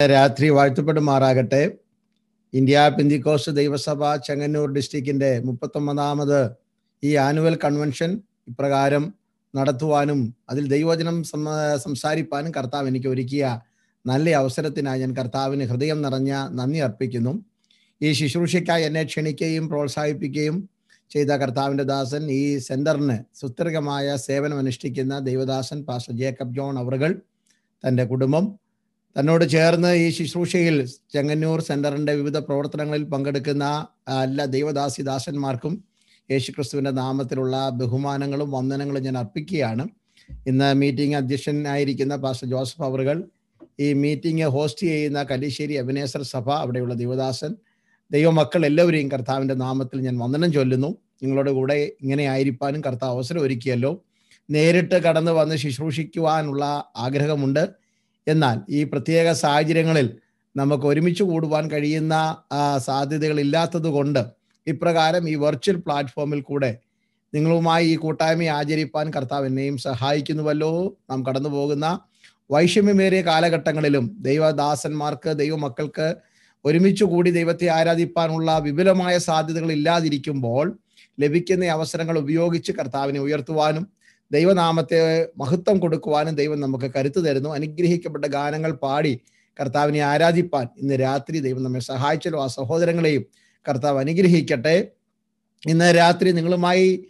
രാത്രി വാഴ്ത്തപ്പെടുമാറാകട്ടെ. ഇന്ത്യ പെന്തിക്കോസ് ദൈവസഭ ചെങ്ങന്നൂർ ഡിസ്ട്രിക്റ്റിന്റെ മുപ്പത്തൊമ്പതാമത് ഈ ആനുവൽ കൺവെൻഷൻ ഇപ്രകാരം നടത്തുവാനും അതിൽ ദൈവവചനം സം- സംസാരിപ്പാനും കർത്താവ് എനിക്ക് ഒരുക്കിയ നല്ല അവസരത്തിനായി ഞാൻ കർത്താവിന് ഹൃദയം നിറഞ്ഞ നന്ദി അർപ്പിക്കുന്നു. ഈ ശുശ്രൂഷയ്ക്കായി എന്നെ ക്ഷണിക്കുകയും പ്രോത്സാഹിപ്പിക്കുകയും ചെയ്ത കർത്താവിന്റെ ദാസൻ ഈ സെന്ററിന് സുസ്ഥിരകമായ സേവനം അനുഷ്ഠിക്കുന്ന ദൈവദാസൻ പാസ്റ്റർ ജേക്കബ് ജോൺ അവറുകൾ തന്റെ കുടുംബം തന്നോട് ചേർന്ന് ഈ ശുശ്രൂഷയിൽ ചെങ്ങന്നൂർ സെന്ററിന്റെ വിവിധ പ്രവർത്തനങ്ങളിൽ പങ്കെടുക്കുന്ന എല്ലാ ദൈവദാസി ദാസന്മാർക്കും യേശുക്രിസ്തുവിന്റെ നാമത്തിലുള്ള ബഹുമാനങ്ങളും വന്ദനങ്ങളും ഞാൻ അർപ്പിക്കുകയാണ്. ഇന്ന് മീറ്റിംഗ് അധ്യക്ഷൻ ആയിരിക്കുന്ന പാസ്റ്റർ ജോസഫ് അവറുകൾ ഈ മീറ്റിംഗ് ഹോസ്റ്റ് ചെയ്യുന്ന കല്ലിശ്ശേരി അഭിനേസർ സഭ അവിടെയുള്ള ദൈവദാസൻ ദൈവമക്കൾ എല്ലാവരെയും കർത്താവിന്റെ നാമത്തിൽ ഞാൻ വന്ദനം ചൊല്ലുന്നു. നിങ്ങളുടെ കൂടെ ഇങ്ങനെ ആയിരിക്കാനും കർത്താവ് അവസരം ഒരുക്കിയല്ലോ. നേരിട്ട് കടന്നു വന്ന് ശുശ്രൂഷിക്കുവാനുള്ള ആഗ്രഹമുണ്ട്. എന്നാൽ ഈ പ്രത്യേക സാഹചര്യങ്ങളിൽ നമുക്ക് ഒരുമിച്ച് കൂടുവാൻ കഴിയുന്ന സാധ്യതകൾ ഇല്ലാത്തത് കൊണ്ട് ഇപ്രകാരം ഈ വെർച്വൽ പ്ലാറ്റ്ഫോമിൽ കൂടെ നിങ്ങളുമായി ഈ കൂട്ടായ്മ ആചരിപ്പാൻ കർത്താവ് എന്നെയും സഹായിക്കുന്നുവല്ലോ. നാം കടന്നു പോകുന്ന വൈഷമ്യമേറിയ കാലഘട്ടങ്ങളിലും ദൈവദാസന്മാർക്ക് ദൈവമക്കൾക്ക് ഒരുമിച്ച് കൂടി ദൈവത്തെ ആരാധിപ്പാനുള്ള വിപുലമായ സാധ്യതകൾ ഇല്ലാതിരിക്കുമ്പോൾ ലഭിക്കുന്ന അവസരങ്ങൾ ഉപയോഗിച്ച് കർത്താവിനെ ഉയർത്തുവാനും ദൈവനാമത്തെ മഹത്വം കൊടുക്കുവാനും ദൈവം നമുക്ക് കരുത്തു തരുന്നു. അനുഗ്രഹിക്കപ്പെട്ട ഗാനങ്ങൾ പാടി കർത്താവിനെ ആരാധിപ്പാൻ ഇന്ന് രാത്രി ദൈവം നമ്മെ സഹായിച്ചല്ലോ. ആ സഹോദരങ്ങളെയും കർത്താവ് അനുഗ്രഹിക്കട്ടെ. ഇന്ന് രാത്രി നിങ്ങളുമായി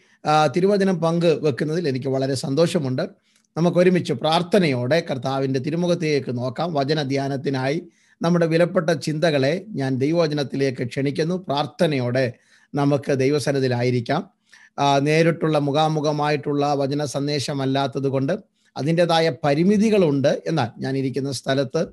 തിരുവചനം പങ്ക് വെക്കുന്നതിൽ എനിക്ക് വളരെ സന്തോഷമുണ്ട്. നമുക്ക് ഒരുമിച്ച് പ്രാർത്ഥനയോടെ കർത്താവിന്റെ തിരുമുഖത്തേക്ക് നോക്കാം. വചന ധ്യാനത്തിനായി നമ്മുടെ വിലപ്പെട്ട ചിന്തകളെ ഞാൻ ദൈവവചനത്തിലേക്ക് ക്ഷണിക്കുന്നു. പ്രാർത്ഥനയോടെ നമുക്ക് ദൈവസനത്തിലായിരിക്കാം നേരിട്ടുള്ള മുഖാമുഖമായിട്ടുള്ള വചന സന്ദേശമല്ലാത്തത് കൊണ്ട് അതിന്റെതായ പരിമിതികളുണ്ട് എന്നാൽ ഞാൻ ഇരിക്കുന്ന സ്ഥലത്ത്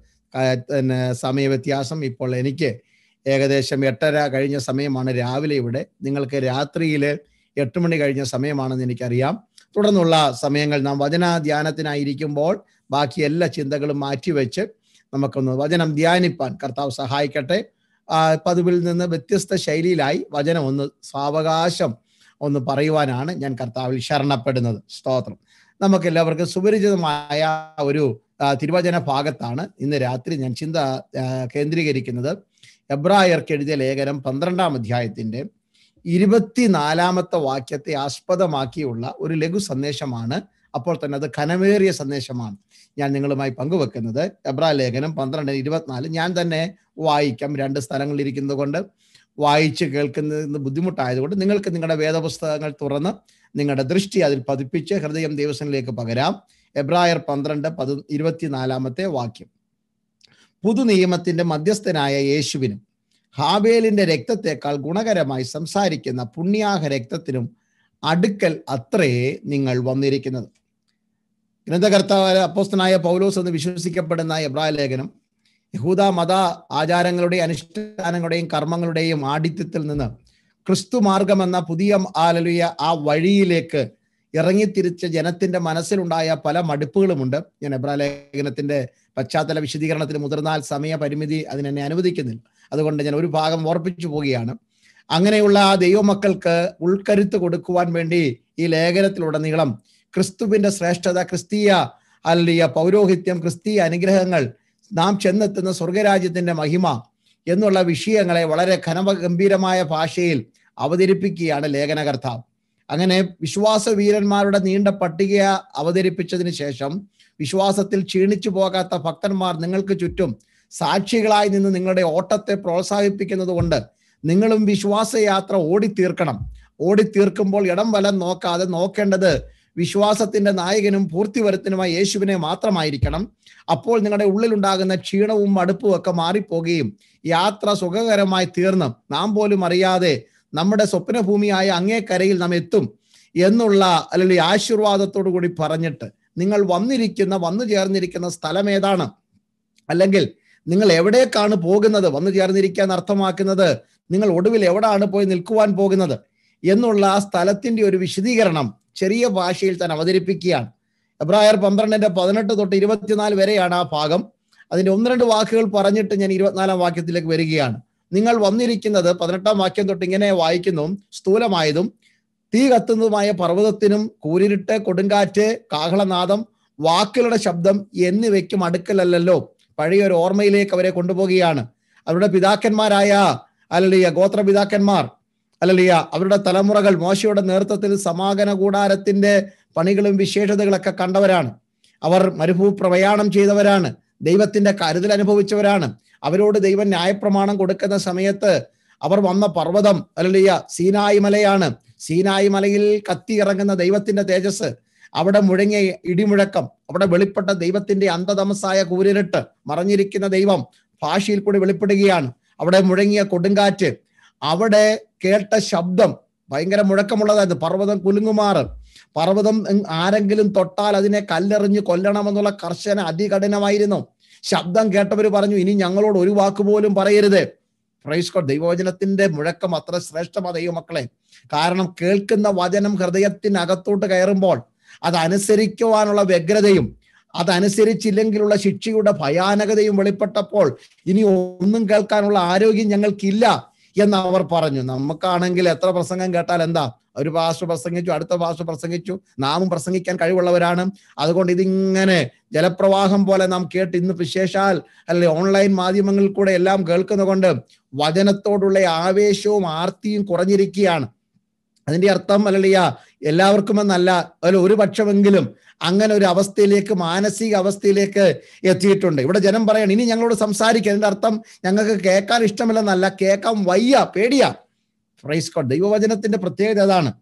പിന്നെ സമയവ്യത്യാസം ഇപ്പോൾ എനിക്ക് ഏകദേശം എട്ടര കഴിഞ്ഞ സമയമാണ് രാവിലെ ഇവിടെ. നിങ്ങൾക്ക് രാത്രിയിൽ എട്ട് മണി കഴിഞ്ഞ സമയമാണെന്ന് എനിക്കറിയാം. തുടർന്നുള്ള സമയങ്ങൾ നാം വചന ധ്യാനത്തിനായിരിക്കുമ്പോൾ ബാക്കി എല്ലാ ചിന്തകളും മാറ്റിവെച്ച് നമുക്കൊന്ന് വചനം ധ്യാനിപ്പാൻ കർത്താവ് സഹായിക്കട്ടെ. പതിവിൽ നിന്ന് വ്യത്യസ്ത ശൈലിയിലായി വചനം ഒന്ന് സാവകാശം ഒന്ന് പറയുവാനാണ് ഞാൻ കർത്താവിൽ ശരണപ്പെടുന്നത്. സ്തോത്രം. നമുക്ക് എല്ലാവർക്കും സുപരിചിതമായ ഒരു തിരുവചന ഭാഗത്താണ് ഇന്ന് രാത്രി ഞാൻ ചിന്ത കേന്ദ്രീകരിക്കുന്നത്. എബ്രായർക്ക് എഴുതിയ ലേഖനം പന്ത്രണ്ടാം അധ്യായത്തിന്റെ ഇരുപത്തിനാലാമത്തെ വാക്യത്തെ ആസ്പദമാക്കിയുള്ള ഒരു ലഘു സന്ദേശമാണ്. അപ്പോൾ തന്നെ അത് ഖനമേറിയ സന്ദേശമാണ് ഞാൻ നിങ്ങളുമായി പങ്കുവെക്കുന്നത്. എബ്രാ ലേഖനം പന്ത്രണ്ട് ഇരുപത്തിനാല് ഞാൻ തന്നെ വായിക്കാം. രണ്ട് സ്ഥലങ്ങളിൽ ഇരിക്കുന്നത് കൊണ്ട് വായിച്ച് കേൾക്കുന്നതിന് ബുദ്ധിമുട്ടായതുകൊണ്ട് നിങ്ങൾക്ക് നിങ്ങളുടെ വേദപുസ്തകങ്ങൾ തുറന്ന് നിങ്ങളുടെ ദൃഷ്ടി അതിൽ പതിപ്പിച്ച് ഹൃദയം ദൈവസനിലേക്ക് പകരാം. എബ്രായർ പന്ത്രണ്ട് പതി ഇരുപത്തിനാലാമത്തെ വാക്യം. പുതു നിയമത്തിന്റെ മധ്യസ്ഥനായ യേശുവിനും ഹാബേലിന്റെ രക്തത്തെക്കാൾ ഗുണകരമായി സംസാരിക്കുന്ന പുണ്യാഹ രക്തത്തിനും അടുക്കൽ അത്രയേ നിങ്ങൾ വന്നിരിക്കുന്നത്. ഗ്രന്ഥകർത്താവ് അപ്പോസ്തനായ പൗലോസ് എന്ന് വിശ്വസിക്കപ്പെടുന്ന എബ്രായ ലേഖനം യഹൂദ മത ആചാരങ്ങളുടെയും അനുഷ്ഠാനങ്ങളുടെയും കർമ്മങ്ങളുടെയും ആഡിത്യത്തിൽ നിന്ന് ക്രിസ്തു മാർഗം എന്ന പുതിയ ആലലുയ ആ വഴിയിലേക്ക് ഇറങ്ങിത്തിരിച്ച ജനത്തിന്റെ മനസ്സിലുണ്ടായ പല മടുപ്പുകളുമുണ്ട്. ഞാൻ എബ്രാലേഖനത്തിന്റെ പശ്ചാത്തല വിശദീകരണത്തിന് മുതിർന്നാൽ സമയ പരിമിതി അതിനെന്നെ അനുവദിക്കുന്നില്ല. അതുകൊണ്ട് ഞാൻ ഒരു ഭാഗം ഓർപ്പിച്ചു പോവുകയാണ്. അങ്ങനെയുള്ള ആ ദൈവമക്കൾക്ക് ഉൾക്കരുത്ത് കൊടുക്കുവാൻ വേണ്ടി ഈ ലേഖനത്തിലുടനീളം ക്രിസ്തുവിന്റെ ശ്രേഷ്ഠത ക്രിസ്തീയ അല്ലിയ പൗരോഹിത്യം ക്രിസ്തീയ അനുഗ്രഹങ്ങൾ നാം ചെന്നെത്തുന്ന സ്വർഗരാജ്യത്തിന്റെ മഹിമ എന്നുള്ള വിഷയങ്ങളെ വളരെ ഘനഗംഭീരമായ ഭാഷയിൽ അവതരിപ്പിക്കുകയാണ് ലേഖനകർത്താവ് അങ്ങനെ വിശ്വാസ വീരന്മാരുടെ നീണ്ട പട്ടിക അവതരിപ്പിച്ചതിന് ശേഷം വിശ്വാസത്തിൽ ക്ഷീണിച്ചു പോകാത്ത ഭക്തന്മാർ നിങ്ങൾക്ക് ചുറ്റും സാക്ഷികളായി നിന്ന് നിങ്ങളുടെ ഓട്ടത്തെ പ്രോത്സാഹിപ്പിക്കുന്നത് കൊണ്ട് നിങ്ങളും വിശ്വാസയാത്ര ഓടിത്തീർക്കണം. ഓടിത്തീർക്കുമ്പോൾ ഇടം വലം നോക്കാതെ നോക്കേണ്ടത് വിശ്വാസത്തിന്റെ നായകനും പൂർത്തിവരത്തിനുമായ യേശുവിനെ മാത്രമായിരിക്കണം. അപ്പോൾ നിങ്ങളുടെ ഉള്ളിലുണ്ടാകുന്ന ക്ഷീണവും മടുപ്പും ഒക്കെ മാറിപ്പോകുകയും യാത്ര സുഖകരമായി തീർന്ന് നാം പോലും അറിയാതെ നമ്മുടെ സ്വപ്നഭൂമിയായ അങ്ങേക്കരയിൽ നാം എത്തും എന്നുള്ള അല്ലെങ്കിൽ ആശീർവാദത്തോടു കൂടി പറഞ്ഞിട്ട് നിങ്ങൾ വന്നിരിക്കുന്ന വന്നു ചേർന്നിരിക്കുന്ന സ്ഥലം ഏതാണ്? അല്ലെങ്കിൽ നിങ്ങൾ എവിടേക്കാണ് പോകുന്നത്? വന്നു ചേർന്നിരിക്കാൻ അർത്ഥമാക്കുന്നത് നിങ്ങൾ ഒടുവിൽ എവിടെയാണ് പോയി നിൽക്കുവാൻ പോകുന്നത്? എന്നുള്ള ആ സ്ഥലത്തിന്റെ ഒരു വിശദീകരണം ചെറിയ ഭാഷയിൽ തന്നെ അവതരിപ്പിക്കുകയാണ്. എബ്രായർ പന്ത്രണ്ടിന്റെ പതിനെട്ട് തൊട്ട് ഇരുപത്തിനാല് വരെയാണ് ആ ഭാഗം. അതിന്റെ ഒന്ന് രണ്ട് വാക്കുകൾ പറഞ്ഞിട്ട് ഞാൻ ഇരുപത്തിനാലാം വാക്യത്തിലേക്ക് വരികയാണ്. നിങ്ങൾ വന്നിരിക്കുന്നത് പതിനെട്ടാം വാക്യം തൊട്ട് ഇങ്ങനെ വായിക്കുന്നു. സ്ഥൂലമായതും തീ കത്തുന്നതുമായ പർവതത്തിനും കൂരിരുട്ട് കൊടുങ്കാറ്റ് കാഹളനാദം വാക്കുകളുടെ ശബ്ദം എന്നിവയ്ക്കും അടുക്കലല്ലോ പഴയ ഒരു ഓർമ്മയിലേക്ക് അവരെ കൊണ്ടുപോവുകയാണ്. അവരുടെ പിതാക്കന്മാരായ അല്ലെങ്കിൽ ഗോത്ര പിതാക്കന്മാർ അല്ലലിയ അവരുടെ തലമുറകൾ മോശയുടെ നേതൃത്വത്തിൽ സമാഗന കൂടാരത്തിന്റെ പണികളും വിശേഷതകളൊക്കെ കണ്ടവരാണ്. അവർ മരുഭൂ പ്രയാണം ചെയ്തവരാണ്. ദൈവത്തിന്റെ കരുതൽ അനുഭവിച്ചവരാണ്. അവരോട് ദൈവം ന്യായപ്രമാണം കൊടുക്കുന്ന സമയത്ത് അവർ വന്ന പർവതം അല്ലലിയ സീനായി മലയാണ്. സീനായി മലയിൽ കത്തി ഇറങ്ങുന്ന ദൈവത്തിന്റെ തേജസ് അവിടെ മുഴങ്ങിയ ഇടിമുഴക്കം അവിടെ വെളിപ്പെട്ട ദൈവത്തിന്റെ അന്ധതമസായ കൂരിരുട്ട് മറഞ്ഞിരിക്കുന്ന ദൈവം ഭാഷയിൽ കൂടി വെളിപ്പെടുകയാണ്. അവിടെ മുഴങ്ങിയ കൊടുങ്കാറ്റ് അവിടെ കേട്ട ശബ്ദം ഭയങ്കര മുഴക്കമുള്ളതായിരുന്നു. പർവതം കുലുങ്ങുമാറ്. പർവതം ആരെങ്കിലും തൊട്ടാൽ അതിനെ കല്ലെറിഞ്ഞ് കൊല്ലണമെന്നുള്ള കർശന അതികഠിനമായിരുന്നു. ശബ്ദം കേട്ടവർ പറഞ്ഞു ഇനി ഞങ്ങളോട് ഒരു വാക്ക് പോലും പറയരുത്. ദൈവവചനത്തിന്റെ മുഴക്കം അത്ര ശ്രേഷ്ഠമാ ദൈവമക്കളെ. കാരണം കേൾക്കുന്ന വചനം ഹൃദയത്തിനകത്തോട്ട് കയറുമ്പോൾ അതനുസരിക്കുവാനുള്ള വ്യഗ്രതയും അതനുസരിച്ചില്ലെങ്കിലുള്ള ശിക്ഷയുടെ ഭയാനകതയും വെളിപ്പെട്ടപ്പോൾ ഇനി ഒന്നും കേൾക്കാനുള്ള ആരോഗ്യം ഞങ്ങൾക്കില്ല. എന്ന് അവർ പറഞ്ഞു. നമുക്കാണെങ്കിൽ എത്ര പ്രസംഗം കേട്ടാൽ എന്താ? ഒരു പാസ്റ്റർ പ്രസംഗിച്ചു അടുത്ത പാസ്റ്റർ പ്രസംഗിച്ചു. നാമും പ്രസംഗിക്കാൻ കഴിവുള്ളവരാണ്. അതുകൊണ്ട് ഇതിങ്ങനെ ജലപ്രവാഹം പോലെ നാം കേട്ട് ഇന്ന് വിശേഷാൽ അല്ലെ ഓൺലൈൻ മാധ്യമങ്ങളിൽ കൂടെ എല്ലാം കേൾക്കുന്ന കൊണ്ട് വചനത്തോടുള്ള ആവേശവും ആർത്തിയും കുറഞ്ഞിരിക്കുകയാണ്. അതിന്റെ അർത്ഥം അല്ലല്ല എല്ലാവർക്കും എന്നല്ല അതിൽ ഒരു പക്ഷമെങ്കിലും അങ്ങനെ ഒരു അവസ്ഥയിലേക്ക് മാനസിക അവസ്ഥയിലേക്ക് എത്തിയിട്ടുണ്ട്. ഇവിടെ ജനം പറയണം ഇനി ഞങ്ങളോട് സംസാരിക്കുക അതിന്റെ അർത്ഥം ഞങ്ങൾക്ക് കേൾക്കാൻ ഇഷ്ടമില്ലെന്നല്ല കേൾക്കാൻ വയ്യ പേടിയാ. ഫ്രൈസ്കോട്ട് ദൈവവചനത്തിന്റെ പ്രത്യേകത അതാണ്.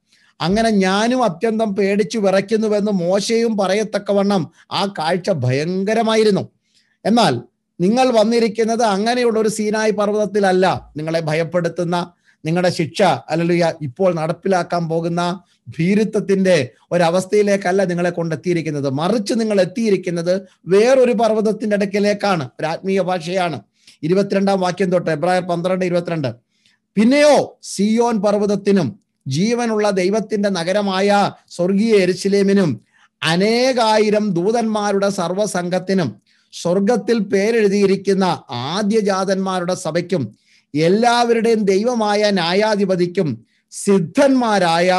അങ്ങനെ ഞാനും അത്യന്തം പേടിച്ചു വിറയ്ക്കുന്നുവെന്ന് മോശയും പറയത്തക്കവണ്ണം ആ കാഴ്ച ഭയങ്കരമായിരുന്നു. എന്നാൽ നിങ്ങൾ വന്നിരിക്കുന്നത് അങ്ങനെയുള്ള ഒരു സീനായി പർവതത്തിലല്ല നിങ്ങളെ ഭയപ്പെടുത്തുന്ന നിങ്ങളുടെ ശിക്ഷ അല്ലെങ്കിൽ ഇപ്പോൾ നടപ്പിലാക്കാൻ പോകുന്ന ഭീരുത്വത്തിന്റെ ഒരവസ്ഥയിലേക്കല്ല നിങ്ങളെ കൊണ്ടെത്തിയിരിക്കുന്നത്. മറിച്ച് നിങ്ങൾ എത്തിയിരിക്കുന്നത് വേറൊരു പർവതത്തിന്റെ അടുക്കിലേക്കാണ്. ഒരു ആത്മീയ ഭാഷയാണ്. ഇരുപത്തിരണ്ടാം വാക്യം തൊട്ട് എബ്രായ പന്ത്രണ്ട് ഇരുപത്തിരണ്ട്. പിന്നെയോ സിയോൻ പർവതത്തിനും ജീവനുള്ള ദൈവത്തിന്റെ നഗരമായ സ്വർഗീയ എരിശിലേമിനും അനേകായിരം ദൂതന്മാരുടെ സർവസംഘത്തിനും സ്വർഗത്തിൽ പേരെഴുതിയിരിക്കുന്ന ആദ്യജാതന്മാരുടെ സഭയ്ക്കും എല്ലാവരുടെയും ദൈവമായ ന്യായാധിപതിക്കും സിദ്ധന്മാരായ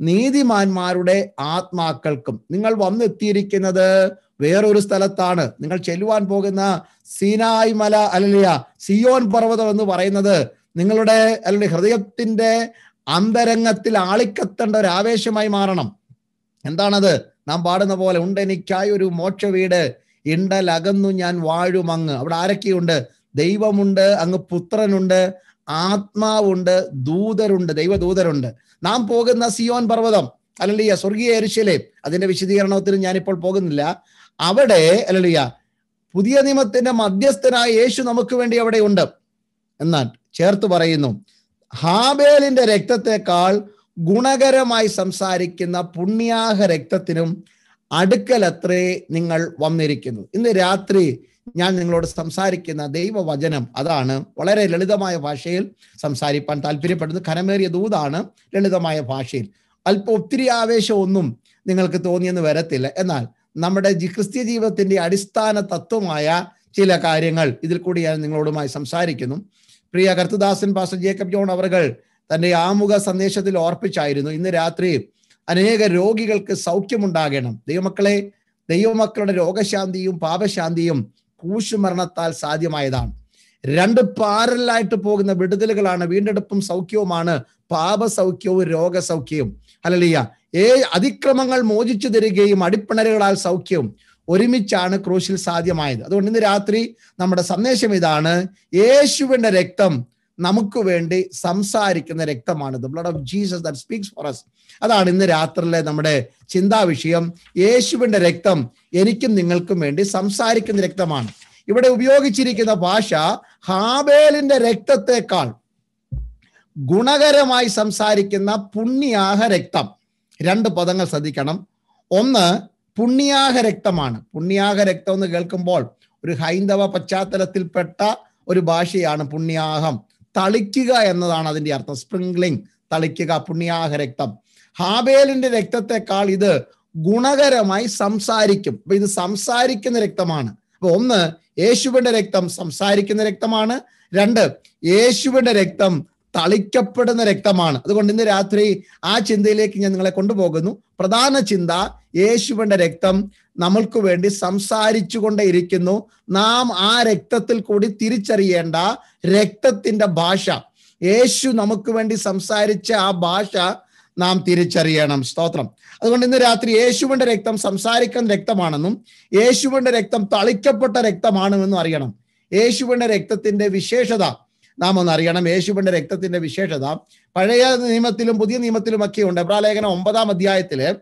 നീതിമാന്മാരുടെ ആത്മാക്കൾക്കും. നിങ്ങൾ വന്നെത്തിയിരിക്കുന്നത് വേറൊരു സ്ഥലത്താണ്. നിങ്ങൾ ചെല്ലുവാൻ പോകുന്ന സീനായ് മല അല്ലല്ല സിയോൻ പർവതം എന്ന് പറയുന്നത് നിങ്ങളുടെ അല്ലെങ്കിൽ ഹൃദയത്തിന്റെ അന്തരംഗത്തിൽ ആളിക്കത്തേണ്ട ഒരു ആവേശമായി മാറണം. എന്താണത്? നാം പാടുന്ന പോലെ ഉണ്ടെനിക്കായി ഒരു മോക്ഷ വീട് ഇണ്ടലകന്നു ഞാൻ വാഴുമങ്ങ്. അവിടെ ആരൊക്കെയുണ്ട്? ദൈവമുണ്ട് അങ്ങ് പുത്രനുണ്ട് ആത്മാവുണ്ട് ദൂതരുണ്ട് ദൈവദൂതരുണ്ട്. നാം പോകുന്ന സിയോൻ പർവതം അല്ലല്ലിയ സ്വർഗീയ എരിശിലെ അതിന്റെ വിശദീകരണത്തിന് ഞാനിപ്പോൾ പോകുന്നില്ല. അവിടെ അല്ലല്ലിയ പുതിയ നിയമത്തിന്റെ മധ്യസ്ഥനായ യേശു നമുക്ക് വേണ്ടി അവിടെ ഉണ്ട്. എന്നാൽ ചേർത്ത് പറയുന്നു ഹാബേലിന്റെ രക്തത്തെക്കാൾ ഗുണകരമായി സംസാരിക്കുന്ന പുണ്യാഹ രക്തത്തിനും അടുക്കലത്രേ നിങ്ങൾ വന്നിരിക്കുന്നു. ഇന്ന് രാത്രി ഞാൻ നിങ്ങളോട് സംസാരിക്കുന്ന ദൈവവചനം അതാണ്. വളരെ ലളിതമായ ഭാഷയിൽ സംസാരിപ്പാൻ താല്പര്യപ്പെടുന്നത് ഖനമേറിയ ദൂതാണ് ലളിതമായ ഭാഷയിൽ. അല്പം ഒത്തിരി ആവേശമൊന്നും നിങ്ങൾക്ക് തോന്നിയെന്ന് വരത്തില്ല. എന്നാൽ നമ്മുടെ ക്രിസ്ത്യ ജീവിതത്തിന്റെ അടിസ്ഥാന തത്വമായ ചില കാര്യങ്ങൾ ഇതിൽ കൂടി ഞാൻ നിങ്ങളോടുമായി സംസാരിക്കുന്നു. പ്രിയ കർത്തദാസൻ പാസ്റ്റർ ജേക്കബ് ജോൺ അവർകൾ തന്റെ ആമുഖ സന്ദേശത്തിൽ ഓർപ്പിച്ചായിരുന്നു ഇന്ന് രാത്രി അനേക രോഗികൾക്ക് സൗഖ്യമുണ്ടാകണം. ദൈവമക്കളെ ദൈവമക്കളുടെ രോഗശാന്തിയും പാപശാന്തിയും കൂശുമരണത്താൽ സാധ്യമായതാണ്. രണ്ട് പാരലായിട്ട് പോകുന്ന വിടുതലുകളാണ് വീണ്ടെടുപ്പും സൗഖ്യവുമാണ്. പാപസൗഖ്യവും രോഗസൗഖ്യവും. അല്ലലിയ ഏ അതിക്രമങ്ങൾ മോചിച്ചു തരികയും അടിപ്പിണരുകളാൽ സൗഖ്യവും ഒരുമിച്ചാണ് ക്രൂശിൽ സാധ്യമായത്. അതുകൊണ്ട് ഇന്ന് രാത്രി നമ്മുടെ സന്ദേശം ഇതാണ്. യേശുവിന്റെ രക്തം നമുക്ക് വേണ്ടി സംസാരിക്കുന്ന രക്തമാണ് the blood of Jesus that speaks for us അതാണ് ഇന്ന് രാത്രിയിലെ നമ്മുടെ ചിന്താ വിഷയം. യേശുവിന്റെ രക്തം എനിക്കും നിങ്ങൾക്കും വേണ്ടി സംസാരിക്കുന്ന രക്തമാണ്. ഇവിടെ ഉപയോഗിച്ചിരിക്കുന്ന ഭാഷ ഹാബേലിന്റെ രക്തത്തെക്കാൾ ഗുണകരമായി സംസാരിക്കുന്ന പുണ്യാഹ രക്തം. രണ്ട് പദങ്ങൾ ശ്രദ്ധിക്കണം. ഒന്ന് പുണ്യാഹ രക്തമാണ്. പുണ്യാഹ രക്തം എന്ന് കേൾക്കുമ്പോൾ ഒരു ഹൈന്ദവ പശ്ചാത്തലത്തിൽപ്പെട്ട ഒരു ഭാഷയാണ് പുണ്യാഹം. തളിക്കുക എന്നതാണ് അതിന്റെ അർത്ഥം. സ്പ്രിംഗ്ലിംഗ് തളിക്കുക പുണ്യാഹ രക്തം. ഹാബേലിന്റെ രക്തത്തെക്കാൾ ഇത് ഗുണകരമായി സംസാരിക്കും. അപ്പൊ ഇത് സംസാരിക്കുന്ന രക്തമാണ്. അപ്പൊ ഒന്ന് യേശുവിന്റെ രക്തം സംസാരിക്കുന്ന രക്തമാണ്. രണ്ട് യേശുവിന്റെ രക്തം തളിക്കപ്പെടുന്ന രക്തമാണ്. അതുകൊണ്ട് ഇന്ന് രാത്രി ആ ചിന്തയിലേക്ക് ഞാൻ നിങ്ങളെ കൊണ്ടുപോകുന്നു. പ്രധാന ചിന്ത യേശുവിന്റെ രക്തം നമ്മൾക്ക് വേണ്ടി സംസാരിച്ചു കൊണ്ടേയിരിക്കുന്നു നാം ആ രക്തത്തിൽ കൂടി തിരിച്ചറിയേണ്ട രക്തത്തിന്റെ ഭാഷ. യേശു നമുക്ക് വേണ്ടി സംസാരിച്ച ആ ഭാഷ നാം തിരിച്ചറിയണം. സ്തോത്രം. അതുകൊണ്ട് ഇന്ന് രാത്രി യേശുവിന്റെ രക്തം സംസാരിക്കുന്ന രക്തമാണെന്നും യേശുവിന്റെ രക്തം തളിക്കപ്പെട്ട രക്തമാണെന്നും അറിയണം. യേശുവിന്റെ രക്തത്തിന്റെ വിശേഷത നാം ഒന്ന് അറിയണം യേശുവിന്റെ രക്തത്തിന്റെ വിശേഷത. പഴയ നിയമത്തിലും പുതിയ നിയമത്തിലും ഒക്കെ ഉണ്ട് എബ്രാലേഖനം ഒമ്പതാം അധ്യായത്തിൽ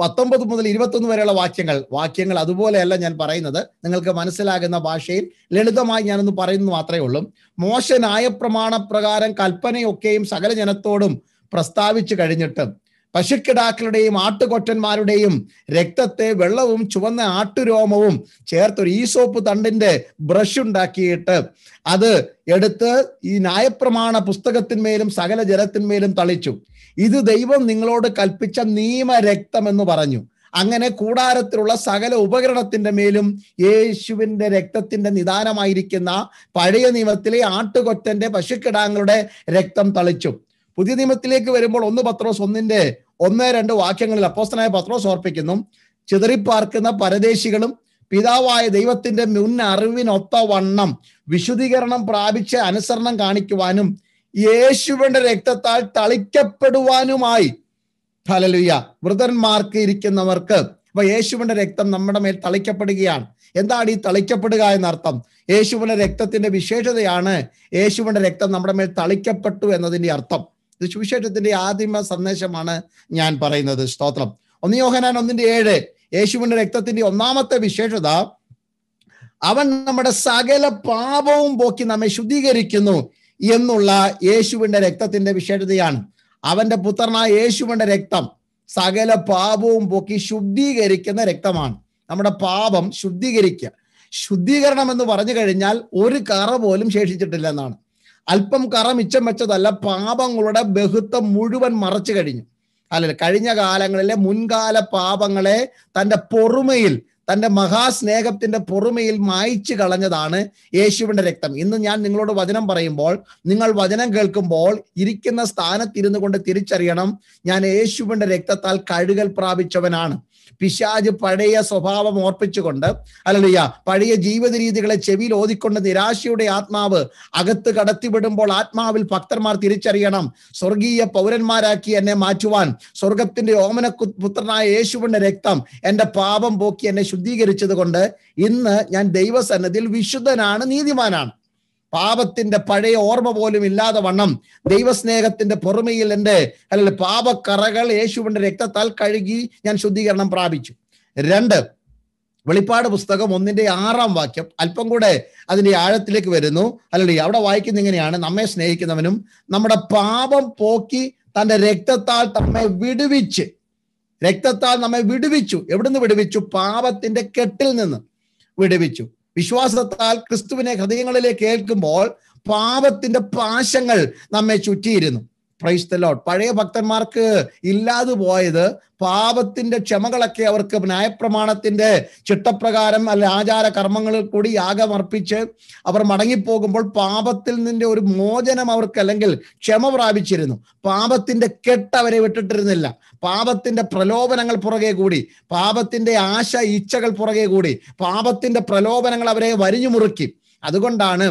പത്തൊമ്പത് മുതൽ ഇരുപത്തൊന്ന് വരെയുള്ള വാക്യങ്ങൾ. വാക്യങ്ങൾ അതുപോലെയല്ല ഞാൻ പറയുന്നത്. നിങ്ങൾക്ക് മനസ്സിലാകുന്ന ഭാഷയിൽ ലളിതമായി ഞാനൊന്ന് പറയുന്നത് മാത്രമേ ഉള്ളൂ. മോശ ന്യായപ്രമാണ പ്രകാരം കൽപ്പനയൊക്കെയും സകല ജനത്തോടും പ്രസ്താവിച്ചു കഴിഞ്ഞിട്ട് പശുക്കിടാക്കളുടെയും ആട്ടുകൊറ്റന്മാരുടെയും രക്തത്തെ വെള്ളവും ചുവന്ന ആട്ടുരോമവും ചേർത്തൊരു ഈസോപ്പ് തണ്ടിന്റെ ബ്രഷ് ഉണ്ടാക്കിയിട്ട് അത് എടുത്ത് ഈ ന്യായപ്രമാണ പുസ്തകത്തിന്മേലും സകല ജലത്തിന്മേലും തളിച്ചു. ഇത് ദൈവം നിങ്ങളോട് കൽപ്പിച്ച നിയമരക്തം എന്ന് പറഞ്ഞു. അങ്ങനെ കൂടാരത്തിലുള്ള സകല ഉപകരണത്തിന്റെ മേലും യേശുവിന്റെ രക്തത്തിന്റെ നിദാനമായിരിക്കുന്ന പഴയ നിയമത്തിലെ ആട്ടുകൊറ്റന്റെ പശുക്കിടാങ്ങളുടെ രക്തം തളിച്ചു. പുതിയ നിയമത്തിലേക്ക് വരുമ്പോൾ ഒന്ന് പത്രോസ് ഒന്നിന്റെ ഒന്ന് രണ്ട് വാക്യങ്ങളിൽ അപ്പോസ്തനായ പത്രോസ് ഓർപ്പിക്കുന്നു. ചിതറിപ്പാർക്കുന്ന പരദേശികളും പിതാവായ ദൈവത്തിന്റെ മുൻ അറിവിനൊത്ത വണ്ണം വിശുദ്ധീകരണം പ്രാപിച്ച് അനുസരണം കാണിക്കുവാനും യേശുവിന്റെ രക്തത്താൽ തളിക്കപ്പെടുവാനുമായി. ഫലലുയ വൃതന്മാർക്ക് ഇരിക്കുന്നവർക്ക് അപ്പൊ യേശുവിന്റെ രക്തം നമ്മുടെ മേൽ തളിക്കപ്പെടുകയാണ്. എന്താണ് ഈ തളിക്കപ്പെടുക എന്നർത്ഥം? യേശുവിന്റെ രക്തത്തിന്റെ വിശേഷതയാണ് യേശുവിന്റെ രക്തം നമ്മുടെ മേൽ തളിക്കപ്പെട്ടു എന്നതിന്റെ അർത്ഥം. ഇത് സുവിശേഷത്തിന്റെ ആദിമ സന്ദേശമാണ് ഞാൻ പറയുന്നത്. സ്തോത്രം. ഒന്ന് യോഹനാൻ ഒന്നിന്റെ ഏഴ്. യേശുവിന്റെ രക്തത്തിന്റെ ഒന്നാമത്തെ വിശേഷത അവൻ നമ്മുടെ സകല പാപവും പോക്കി നമ്മെ ശുദ്ധീകരിക്കുന്നു എന്നുള്ള യേശുവിന്റെ രക്തത്തിന്റെ വിശേഷതയാണ്. അവന്റെ പുത്രനായ യേശുവിന്റെ രക്തം സകല പാപവും പോക്കി ശുദ്ധീകരിക്കുന്ന രക്തമാണ്. നമ്മുടെ പാപം ശുദ്ധീകരിക്കുക ശുദ്ധീകരണം എന്ന് പറഞ്ഞു കഴിഞ്ഞാൽ ഒരു കറ പോലും ശേഷിച്ചിട്ടില്ല എന്നാണ്. അല്പം കറ മിച്ചം വെച്ചതല്ല പാപങ്ങളുടെ ബഹുത്വം മുഴുവൻ മറച്ചു കഴിഞ്ഞു. അല്ലല്ല കഴിഞ്ഞ കാലങ്ങളിലെ മുൻകാല പാപങ്ങളെ തന്റെ പൊറുമയിൽ തന്റെ മഹാസ്നേഹത്തിന്റെ പൊറുമയിൽ മായ്ച്ചു കളഞ്ഞതാണ് യേശുവിന്റെ രക്തം. ഇന്ന് ഞാൻ നിങ്ങളോട് വചനം പറയുമ്പോൾ നിങ്ങൾ വചനം കേൾക്കുമ്പോൾ ഇരിക്കുന്ന സ്ഥാനത്തിരുന്നു കൊണ്ട് തിരിച്ചറിയണം ഞാൻ യേശുവിന്റെ രക്തത്താൽ കഴുകൽ പ്രാപിച്ചവനാണ്. പിശാജ് പഴയ സ്വഭാവം ഓർപ്പിച്ചുകൊണ്ട് അല്ലല്ല പഴയ ജീവിത രീതികളെ ചെവിയിൽ ഓതിക്കൊണ്ട് നിരാശയുടെ ആത്മാവ് അകത്ത് കടത്തിവിടുമ്പോൾ ആത്മാവിൽ ഭക്തന്മാർ തിരിച്ചറിയണം. സ്വർഗീയ പൗരന്മാരാക്കി എന്നെ മാറ്റുവാൻ സ്വർഗത്തിന്റെ ഓമന പുത്രനായ യേശുവിന്റെ രക്തം എന്റെ പാപം പോക്കി എന്നെ ശുദ്ധീകരിച്ചത് കൊണ്ട് ഇന്ന് ഞാൻ ദൈവസന്നതിൽ വിശുദ്ധനാണ് നീതിമാനാണ്. പാപത്തിന്റെ പഴയ ഓർമ്മ പോലും ഇല്ലാതെ വണ്ണം. ദൈവസ്നേഹത്തിന്റെ പുറമയിൽ എന്റെ അല്ലെങ്കിൽ പാപക്കറകൾ യേശുവിന്റെ രക്തത്താൽ കഴുകി ഞാൻ ശുദ്ധീകരണം പ്രാപിച്ചു. രണ്ട് വെളിപ്പാട് പുസ്തകം ഒന്നിന്റെ ആറാം വാക്യം അല്പം കൂടെ അതിന്റെ ആഴത്തിലേക്ക് വരുന്നു. അല്ലെങ്കിൽ അവിടെ വായിക്കുന്ന ഇങ്ങനെയാണ് നമ്മെ സ്നേഹിക്കുന്നവനും നമ്മുടെ പാപം പോക്കി തന്റെ രക്തത്താൽ നമ്മെ വിടുവിച്ച്. രക്തത്താൽ നമ്മെ വിടുവിച്ചു. എവിടുന്ന് വിടുവിച്ചു? പാപത്തിന്റെ കെട്ടിൽ നിന്ന് വിടുവിച്ചു. വിശ്വാസത്താൽ ക്രിസ്തുവിനെ ഹൃദയങ്ങളിലേക്ക് ഏൽക്കുമ്പോൾ പാപത്തിന്റെ പാശങ്ങൾ നമ്മെ ചുറ്റിയിരുന്നു. പ്രൈസ് ദ ലോഡ് പഴയ ഭക്തന്മാർക്ക് ഇല്ലാതെ പോയത് പാപത്തിന്റെ ക്ഷമകളൊക്കെ അവർക്ക് ന്യായപ്രമാണത്തിന്റെ ചിട്ടപ്രകാരം അല്ല ആചാര കർമ്മങ്ങളിൽ കൂടി യാഗമർപ്പിച്ച് അവർ മടങ്ങിപ്പോകുമ്പോൾ പാപത്തിൽ നിന്റെ ഒരു മോചനം അവർക്ക് അല്ലെങ്കിൽ ക്ഷമ പ്രാപിച്ചിരുന്നു. പാപത്തിന്റെ കെട്ട് അവരെ വിട്ടിട്ടിരുന്നില്ല. പാപത്തിന്റെ പ്രലോഭനങ്ങൾ പുറകെ കൂടി. പാപത്തിന്റെ ആശ ഇച്ഛകൾ പുറകെ കൂടി. പാപത്തിന്റെ പ്രലോഭനങ്ങൾ അവരെ വരിഞ്ഞു മുറുക്കി അതുകൊണ്ടാണ്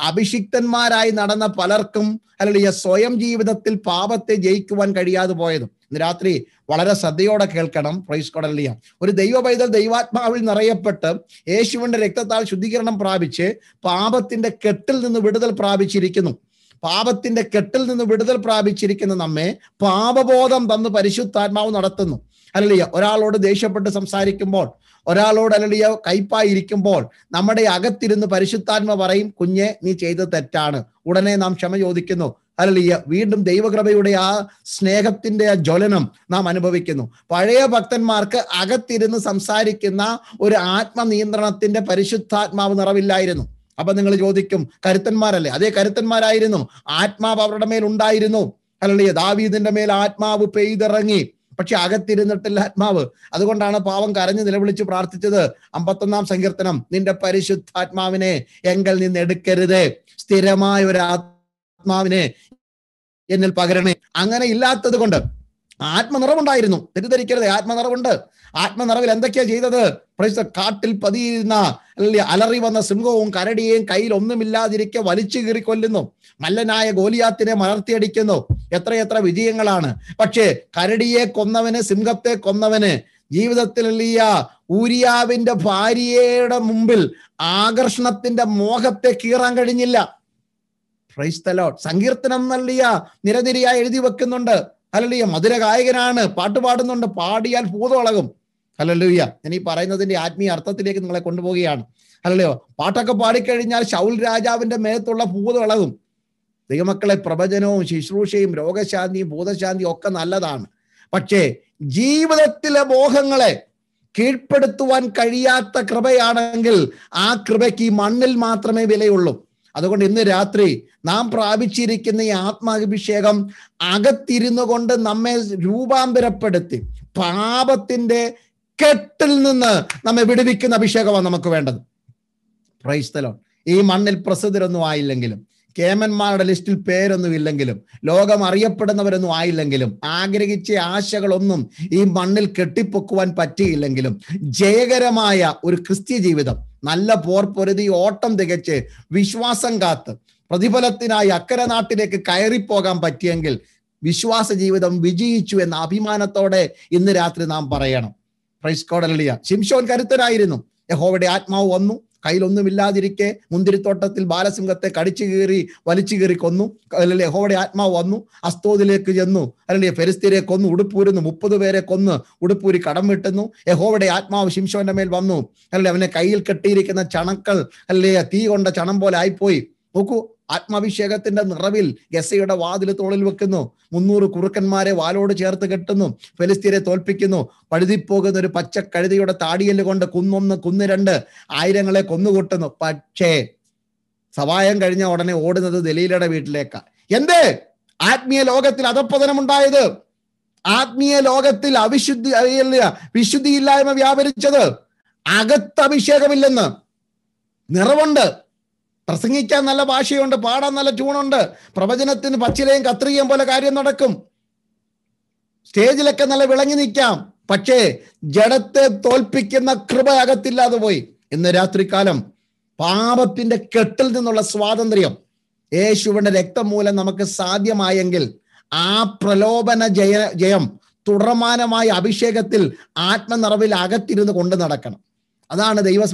അഭിഷിക്തന്മാരായി നടന്ന പലർക്കും അല്ലെങ്കിൽ സ്വയം ജീവിതത്തിൽ പാപത്തെ ജയിക്കുവാൻ കഴിയാതെ പോയതും. ഇന്ന് രാത്രി വളരെ ശ്രദ്ധയോടെ കേൾക്കണം. പ്രൈസ് കൊടലിയ ഒരു ദൈവ പൈതൽ ദൈവാത്മാവിൽ നിറയപ്പെട്ട് യേശുവിന്റെ രക്തത്താൽ ശുദ്ധീകരണം പ്രാപിച്ച് പാപത്തിന്റെ കെട്ടിൽ നിന്ന് വിടുതൽ പ്രാപിച്ചിരിക്കുന്നു. പാപത്തിന്റെ കെട്ടിൽ നിന്ന് വിടുതൽ പ്രാപിച്ചിരിക്കുന്ന നമ്മെ പാപബോധം തന്ന് പരിശുദ്ധാത്മാവ് നടത്തുന്നു. അല്ലല്ല ഒരാളോട് ദേഷ്യപ്പെട്ട് സംസാരിക്കുമ്പോൾ ഒരാളോട് അല്ലെ കയ്പായിരിക്കുമ്പോൾ നമ്മുടെ അകത്തിരുന്ന് പരിശുദ്ധാത്മ പറയും കുഞ്ഞെ നീ ചെയ്ത തെറ്റാണ്. ഉടനെ നാം ക്ഷമ ചോദിക്കുന്നു. അല്ലെ വീണ്ടും ദൈവകൃപയുടെ ആ സ്നേഹത്തിന്റെ ആ ജ്വലനം നാം അനുഭവിക്കുന്നു. പഴയ ഭക്തന്മാർക്ക് അകത്തിരുന്ന് സംസാരിക്കുന്ന ഒരു ആത്മനിയന്ത്രണത്തിന്റെ പരിശുദ്ധാത്മാവ് നിറവില്ലായിരുന്നു. അപ്പൊ നിങ്ങൾ ചോദിക്കും കരുത്തന്മാരല്ലേ? അതേ കരുത്തന്മാരായിരുന്നു. ആത്മാവ് അവരുടെ മേൽ ഉണ്ടായിരുന്നു. അല്ലെ ദാവീദിന്റെ മേൽ ആത്മാവ് പെയ്തിറങ്ങി. പക്ഷെ അകത്തിരുന്നിട്ടില്ല ആത്മാവ്. അതുകൊണ്ടാണ് പാവം കരഞ്ഞു നിലവിളിച്ച് പ്രാർത്ഥിച്ചത്. അമ്പത്തൊന്നാം സങ്കീർത്തനം നിന്റെ പരിശുദ്ധാത്മാവിനെ എങ്കിൽ നിന്ന് എടുക്കരുത്. സ്ഥിരമായ ഒരു ആത്മാവിനെ എന്നിൽ പകരണേ. അങ്ങനെ ഇല്ലാത്തത് കൊണ്ട് ആത്മനിറവുണ്ടായിരുന്നു. തെറ്റിദ്ധരിക്കരുത് ആത്മനിറവുണ്ട്. ആത്മനിറവിൽ എന്തൊക്കെയാ ചെയ്തത്? കാട്ടിൽ പതിയിരുന്ന അല്ലെ അലറി വന്ന സിംഹവും കരടിയെയും കയ്യിൽ ഒന്നുമില്ലാതിരിക്കെ വലിച്ചു കീറി കൊല്ലുന്നു. മല്ലനായ ഗോലിയാത്തിനെ മലർത്തിയടിക്കുന്നു. എത്രയെത്ര വിജയങ്ങളാണ്. പക്ഷേ കരടിയെ കൊന്നവന് സിംഹത്തെ കൊന്നവന് ജീവിതത്തിൽ അല്ലിയ ഊരിയാവിന്റെ ഭാര്യയുടെ മുമ്പിൽ ആകർഷണത്തിന്റെ മോഹത്തെ കീറാൻ കഴിഞ്ഞില്ല. ക്രൈസ്തലോട്ട് സങ്കീർത്തനം നൽകിയ നിരനിരയായി എഴുതി വെക്കുന്നുണ്ട്. അല്ലല്ലിയ മധുര ഗായകനാണ് പാട്ട് പാടുന്നുണ്ട്. പാടിയാൽ ഭൂതളകും അല്ലല്ലുയ്യ ഞാൻ ഈ പറയുന്നതിന്റെ ആത്മീയ അർത്ഥത്തിലേക്ക് നിങ്ങളെ കൊണ്ടുപോവുകയാണ്. അല്ലല്ലയോ പാട്ടൊക്കെ പാടിക്കഴിഞ്ഞാൽ ശൗൽ രാജാവിന്റെ മേത്തുള്ള ഭൂതം ദൈവമക്കളെ പ്രവചനവും ശുശ്രൂഷയും രോഗശാന്തിയും ഭൂതശാന്തിയും ഒക്കെ നല്ലതാണ്. പക്ഷേ ജീവിതത്തിലെ മോഹങ്ങളെ കീഴ്പ്പെടുത്തുവാൻ കഴിയാത്ത കൃപയാണെങ്കിൽ ആ കൃപയ്ക്ക് ഈ മണ്ണിൽ മാത്രമേ വിലയുള്ളൂ. അതുകൊണ്ട് ഇന്ന് രാത്രി നാം പ്രാപിച്ചിരിക്കുന്ന ഈ ആത്മാഭിഷേകം അകത്തിരുന്നു കൊണ്ട് നമ്മെ രൂപാന്തരപ്പെടുത്തി. പാപത്തിന്റെ കെട്ടിൽ നിന്ന് നമ്മെ വിടുവിക്കുന്ന അഭിഷേകമാണ് നമുക്ക് വേണ്ടത്. ക്രൈസ്തലോ ഈ മണ്ണിൽ പ്രസിദ്ധരൊന്നും ആയില്ലെങ്കിലും കേമന്മാരുടെ ലിസ്റ്റിൽ പേരൊന്നും ഇല്ലെങ്കിലും ലോകം അറിയപ്പെടുന്നവരൊന്നും ആയില്ലെങ്കിലും ആഗ്രഹിച്ച ആശകളൊന്നും ഈ മണ്ണിൽ കെട്ടിപ്പൊക്കുവാൻ പറ്റിയില്ലെങ്കിലും ജയകരമായ ഒരു ക്രിസ്ത്യ ജീവിതം നല്ല പോർ പൊരുതി ഓട്ടം തികച്ച് വിശ്വാസം കാത്ത് പ്രതിഫലത്തിനായി അക്കരെ നാട്ടിലേക്ക് കയറിപ്പോകാൻ പറ്റിയെങ്കിൽ വിശ്വാസ ജീവിതം വിജയിച്ചു എന്ന അഭിമാനത്തോടെ ഇന്ന് രാത്രി നാം പറയണം. പ്രൈസ് കോടലിയ ശിംഷോൻ കരുത്തനായിരുന്നു. യഹോവയുടെ ആത്മാവ് വന്നു. കയ്യിലൊന്നുമില്ലാതിരിക്കെ മുന്തിരിത്തോട്ടത്തിൽ ബാലസിംഹത്തെ കടിച്ചു കീറി വലിച്ചു കീറി കൊന്നു. അല്ലെങ്കിൽ യഹോവയുടെ ആത്മാവ് വന്നു. അസ്തോദിലേക്ക് ചെന്നു. അല്ലെങ്കിൽ ഫെരിസ്തീരെ കൊന്നു. ഉടുപ്പൂരുന്നു. മുപ്പത് പേരെ കൊന്ന് ഉടുപ്പൂരി കടം വിട്ടുന്നു. യഹോവയുടെ ആത്മാവ് ശിംഷോന്റെ മേൽ വന്നു. അല്ലെ അവനെ കയ്യിൽ കെട്ടിയിരിക്കുന്ന ചണക്കൾ അല്ലെ തീ കൊണ്ട ചണം പോലെ ആയിപ്പോയി. നോക്കൂ ആത്മാഭിഷേകത്തിന്റെ നിറവിൽ ഗസയുടെ വാതിൽ തോളിൽ വെക്കുന്നു. മുന്നൂറ് കുറുക്കന്മാരെ വാലോട് ചേർത്ത് കെട്ടുന്നു. ഫെലിസ്തീനെ തോൽപ്പിക്കുന്നു. പഴുതിപ്പോകുന്ന ഒരു പച്ചക്കഴുതിയുടെ താടിയൽ കൊണ്ട് കുന്നൊന്ന് കുന്ന് രണ്ട് ആയിരങ്ങളെ കൊന്നുകൂട്ടുന്നു. പക്ഷേ സവായം കഴിഞ്ഞ ഉടനെ ഓടുന്നത് ദലീലയുടെ വീട്ടിലേക്കാ. എന്ത്? ആത്മീയ ലോകത്തിൽ അധപ്പതനമുണ്ടായത് ആത്മീയ ലോകത്തിൽ അവിശുദ്ധി വിശുദ്ധിയില്ലായ്മ വ്യാപരിച്ചത്. അകത്ത് അഭിഷേകമില്ലെന്ന് നിറവുണ്ട്. പ്രസംഗിക്കാൻ നല്ല ഭാഷയുണ്ട് പാടാൻ നല്ല ട്യൂണുണ്ട് പ്രവചനത്തിന് പച്ചിലയും കത്രികയും പോലെ കാര്യം നടക്കും. സ്റ്റേജിലൊക്കെ നല്ല വിളങ്ങി നിൽക്കാം. പക്ഷേ ജഡത്തെ തോൽപ്പിക്കുന്ന കൃപ അകത്തില്ലാതെ പോയി. ഇന്ന് രാത്രികാലം പാപത്തിന്റെ കെട്ടിൽ നിന്നുള്ള സ്വാതന്ത്ര്യം യേശുവിന്റെ രക്തം മൂലം നമുക്ക് സാധ്യമായെങ്കിൽ ആ പ്രലോഭന ജയ ജയം തുടർമാനമായ അഭിഷേകത്തിൽ ആത്മനിറവിൽ അകത്തിരുന്ന് കൊണ്ട് നടക്കണം. അതാണ് ദൈവ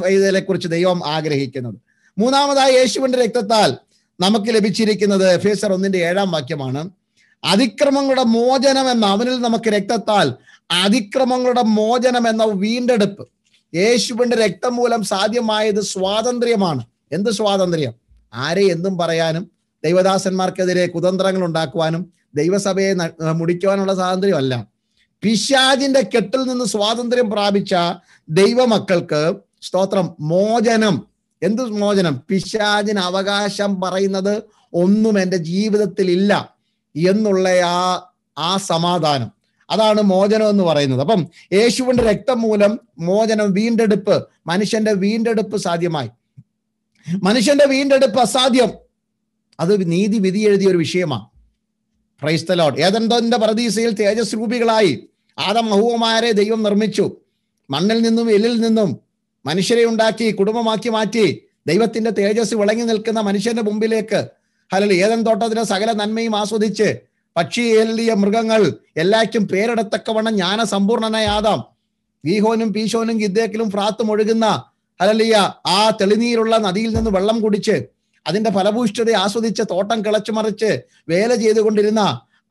കുറിച്ച് ദൈവം ആഗ്രഹിക്കുന്നത്. മൂന്നാമതായി യേശുവിന്റെ രക്തത്താൽ നമുക്ക് ലഭിച്ചിരിക്കുന്നത് എഫേസർ ഒന്നിന്റെ ഏഴാം വാക്യമാണ്. അതിക്രമങ്ങളുടെ മോചനം എന്ന അവനിൽ നമുക്ക് രക്തത്താൽ അതിക്രമങ്ങളുടെ മോചനം എന്ന വീണ്ടെടുപ്പ്. യേശുവിന്റെ രക്തം മൂലം സാധ്യമായത് സ്വാതന്ത്ര്യമാണ്. എന്ത് സ്വാതന്ത്ര്യം? ആരെ എന്തും പറയാനും ദൈവദാസന്മാർക്കെതിരെ കുതന്ത്രങ്ങൾ ഉണ്ടാക്കുവാനും ദൈവസഭയെ മുടിക്കുവാനുള്ള സ്വാതന്ത്ര്യമല്ല. പിശാജിന്റെ കെട്ടിൽ നിന്ന് സ്വാതന്ത്ര്യം പ്രാപിച്ച ദൈവമക്കൾക്ക് സ്തോത്രം മോചനം എന്ത് മോചനം? പിശാചിന് അവകാശം പറയുന്നത് ഒന്നും എന്റെ ജീവിതത്തിൽ ഇല്ല എന്നുള്ള ആ ആ സമാധാനം. അതാണ് മോചനം എന്ന് പറയുന്നത്. അപ്പം യേശുവിന്റെ രക്തം മൂലം മോചനം വീണ്ടെടുപ്പ് മനുഷ്യന്റെ വീണ്ടെടുപ്പ് സാധ്യമായി. മനുഷ്യന്റെ വീണ്ടെടുപ്പ് അസാധ്യം. അത് നീതി വിധി എഴുതിയ ഒരു വിഷയമാണ്. ക്രൈസ്തലോട്ട് ഏതെന്തോന്റെ പ്രതീസയിൽ തേജസ് രൂപികളായി. ആദം മഹുവമാരെ ദൈവം നിർമ്മിച്ചു. മണ്ണിൽ നിന്നും എല്ലിൽ നിന്നും മനുഷ്യരെ ഉണ്ടാക്കി കുടുംബമാക്കി മാറ്റി ദൈവത്തിന്റെ തേജസ് വിളങ്ങി നിൽക്കുന്ന മനുഷ്യന്റെ മുമ്പിലേക്ക് അല്ലെങ്കിൽ ഏതൻ തോട്ടത്തിന്റെ സകല നന്മയും ആസ്വദിച്ച് പക്ഷി എല്ലിയ മൃഗങ്ങൾ എല്ലായ്ക്കും പേരെടുത്തക്കവണ്ണം ജ്ഞാന സമ്പൂർണനായ ആദാം. ഗീഹോനും പീശോനും ഗിദ്ദേക്കിലും ഫ്രാത്തും ഒഴുകുന്ന ഹലലിയ ആ തെളിനീരുള്ള നദിയിൽ നിന്ന് വെള്ളം കുടിച്ച് അതിന്റെ ഫലഭൂഷ്ഠത ആസ്വദിച്ച് തോട്ടം കിളച്ചു മറിച്ച് വേല ചെയ്തുകൊണ്ടിരുന്ന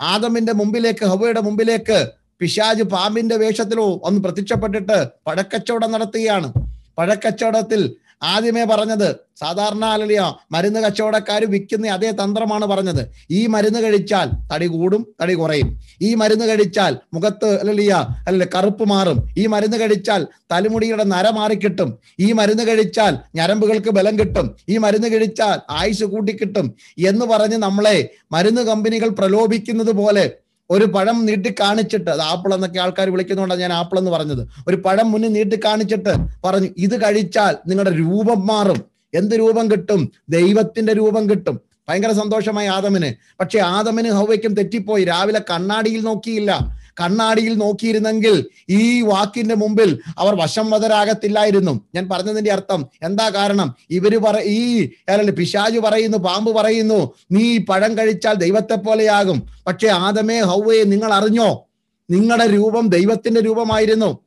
ആദമിന്റെ മുമ്പിലേക്ക് ഹവയുടെ മുമ്പിലേക്ക് പിശാജ് പാമ്പിന്റെ വേഷത്തിലോ ഒന്ന് പ്രത്യക്ഷപ്പെട്ടിട്ട് പഴക്കച്ചവടം നടത്തുകയാണ്. പഴക്കച്ചവടത്തിൽ ആദ്യമേ പറഞ്ഞത് സാധാരണ അല്ലല്ലോ മരുന്ന് കച്ചവടക്കാർ വിൽക്കുന്ന അതേ തന്ത്രമാണ് പറഞ്ഞത്. ഈ മരുന്ന് കഴിച്ചാൽ തടി കൂടും തടി കുറയും. ഈ മരുന്ന് കഴിച്ചാൽ മുഖത്ത് അല്ലല്ല അല്ല കറുപ്പ് മാറും. ഈ മരുന്ന് കഴിച്ചാൽ തലമുടിയുടെ നര മാറിക്കിട്ടും ഈ മരുന്ന് കഴിച്ചാൽ ഞരമ്പുകൾക്ക് ബലം കിട്ടും. ഈ മരുന്ന് കഴിച്ചാൽ ആയുസ് കൂട്ടിക്കിട്ടും എന്ന് പറഞ്ഞ് നമ്മളെ മരുന്ന് കമ്പനികൾ പ്രലോഭിക്കുന്നത് പോലെ ഒരു പഴം നീട്ടി കാണിച്ചിട്ട് അത് ആപ്പിൾ എന്നൊക്കെ ആൾക്കാർ വിളിക്കുന്നതുകൊണ്ടാണ് ഞാൻ ആപ്പിൾ എന്ന് പറഞ്ഞത്. ഒരു പഴം മുന്നിൽ നീട്ടി കാണിച്ചിട്ട് പറഞ്ഞു ഇത് കഴിച്ചാൽ നിങ്ങളുടെ രൂപം മാറും. എന്ത് രൂപം കിട്ടും? ദൈവത്തിന്റെ രൂപം കിട്ടും. ഭയങ്കര സന്തോഷമായി ആദമിന്. പക്ഷെ ആദമിന് ഹൗവയ്ക്കും തെറ്റിപ്പോയി. രാവിലെ കണ്ണാടിയിൽ നോക്കിയില്ല. കണ്ണാടിയിൽ നോക്കിയിരുന്നെങ്കിൽ ഈ വാക്കിന്റെ മുമ്പിൽ അവർ വശം വധരാകത്തില്ലായിരുന്നു ഞാൻ പറഞ്ഞതിന്റെ അർത്ഥം എന്താ കാരണം? ഇവർ പറ ഈ പിശാജ് പറയുന്നു പാമ്പ് പറയുന്നു നീ പഴം കഴിച്ചാൽ ദൈവത്തെ പോലെയാകും. പക്ഷെ ആദമേ ഹൗവയെ നിങ്ങൾ അറിഞ്ഞോ? നിങ്ങളുടെ രൂപം ദൈവത്തിന്റെ രൂപമായിരുന്നു.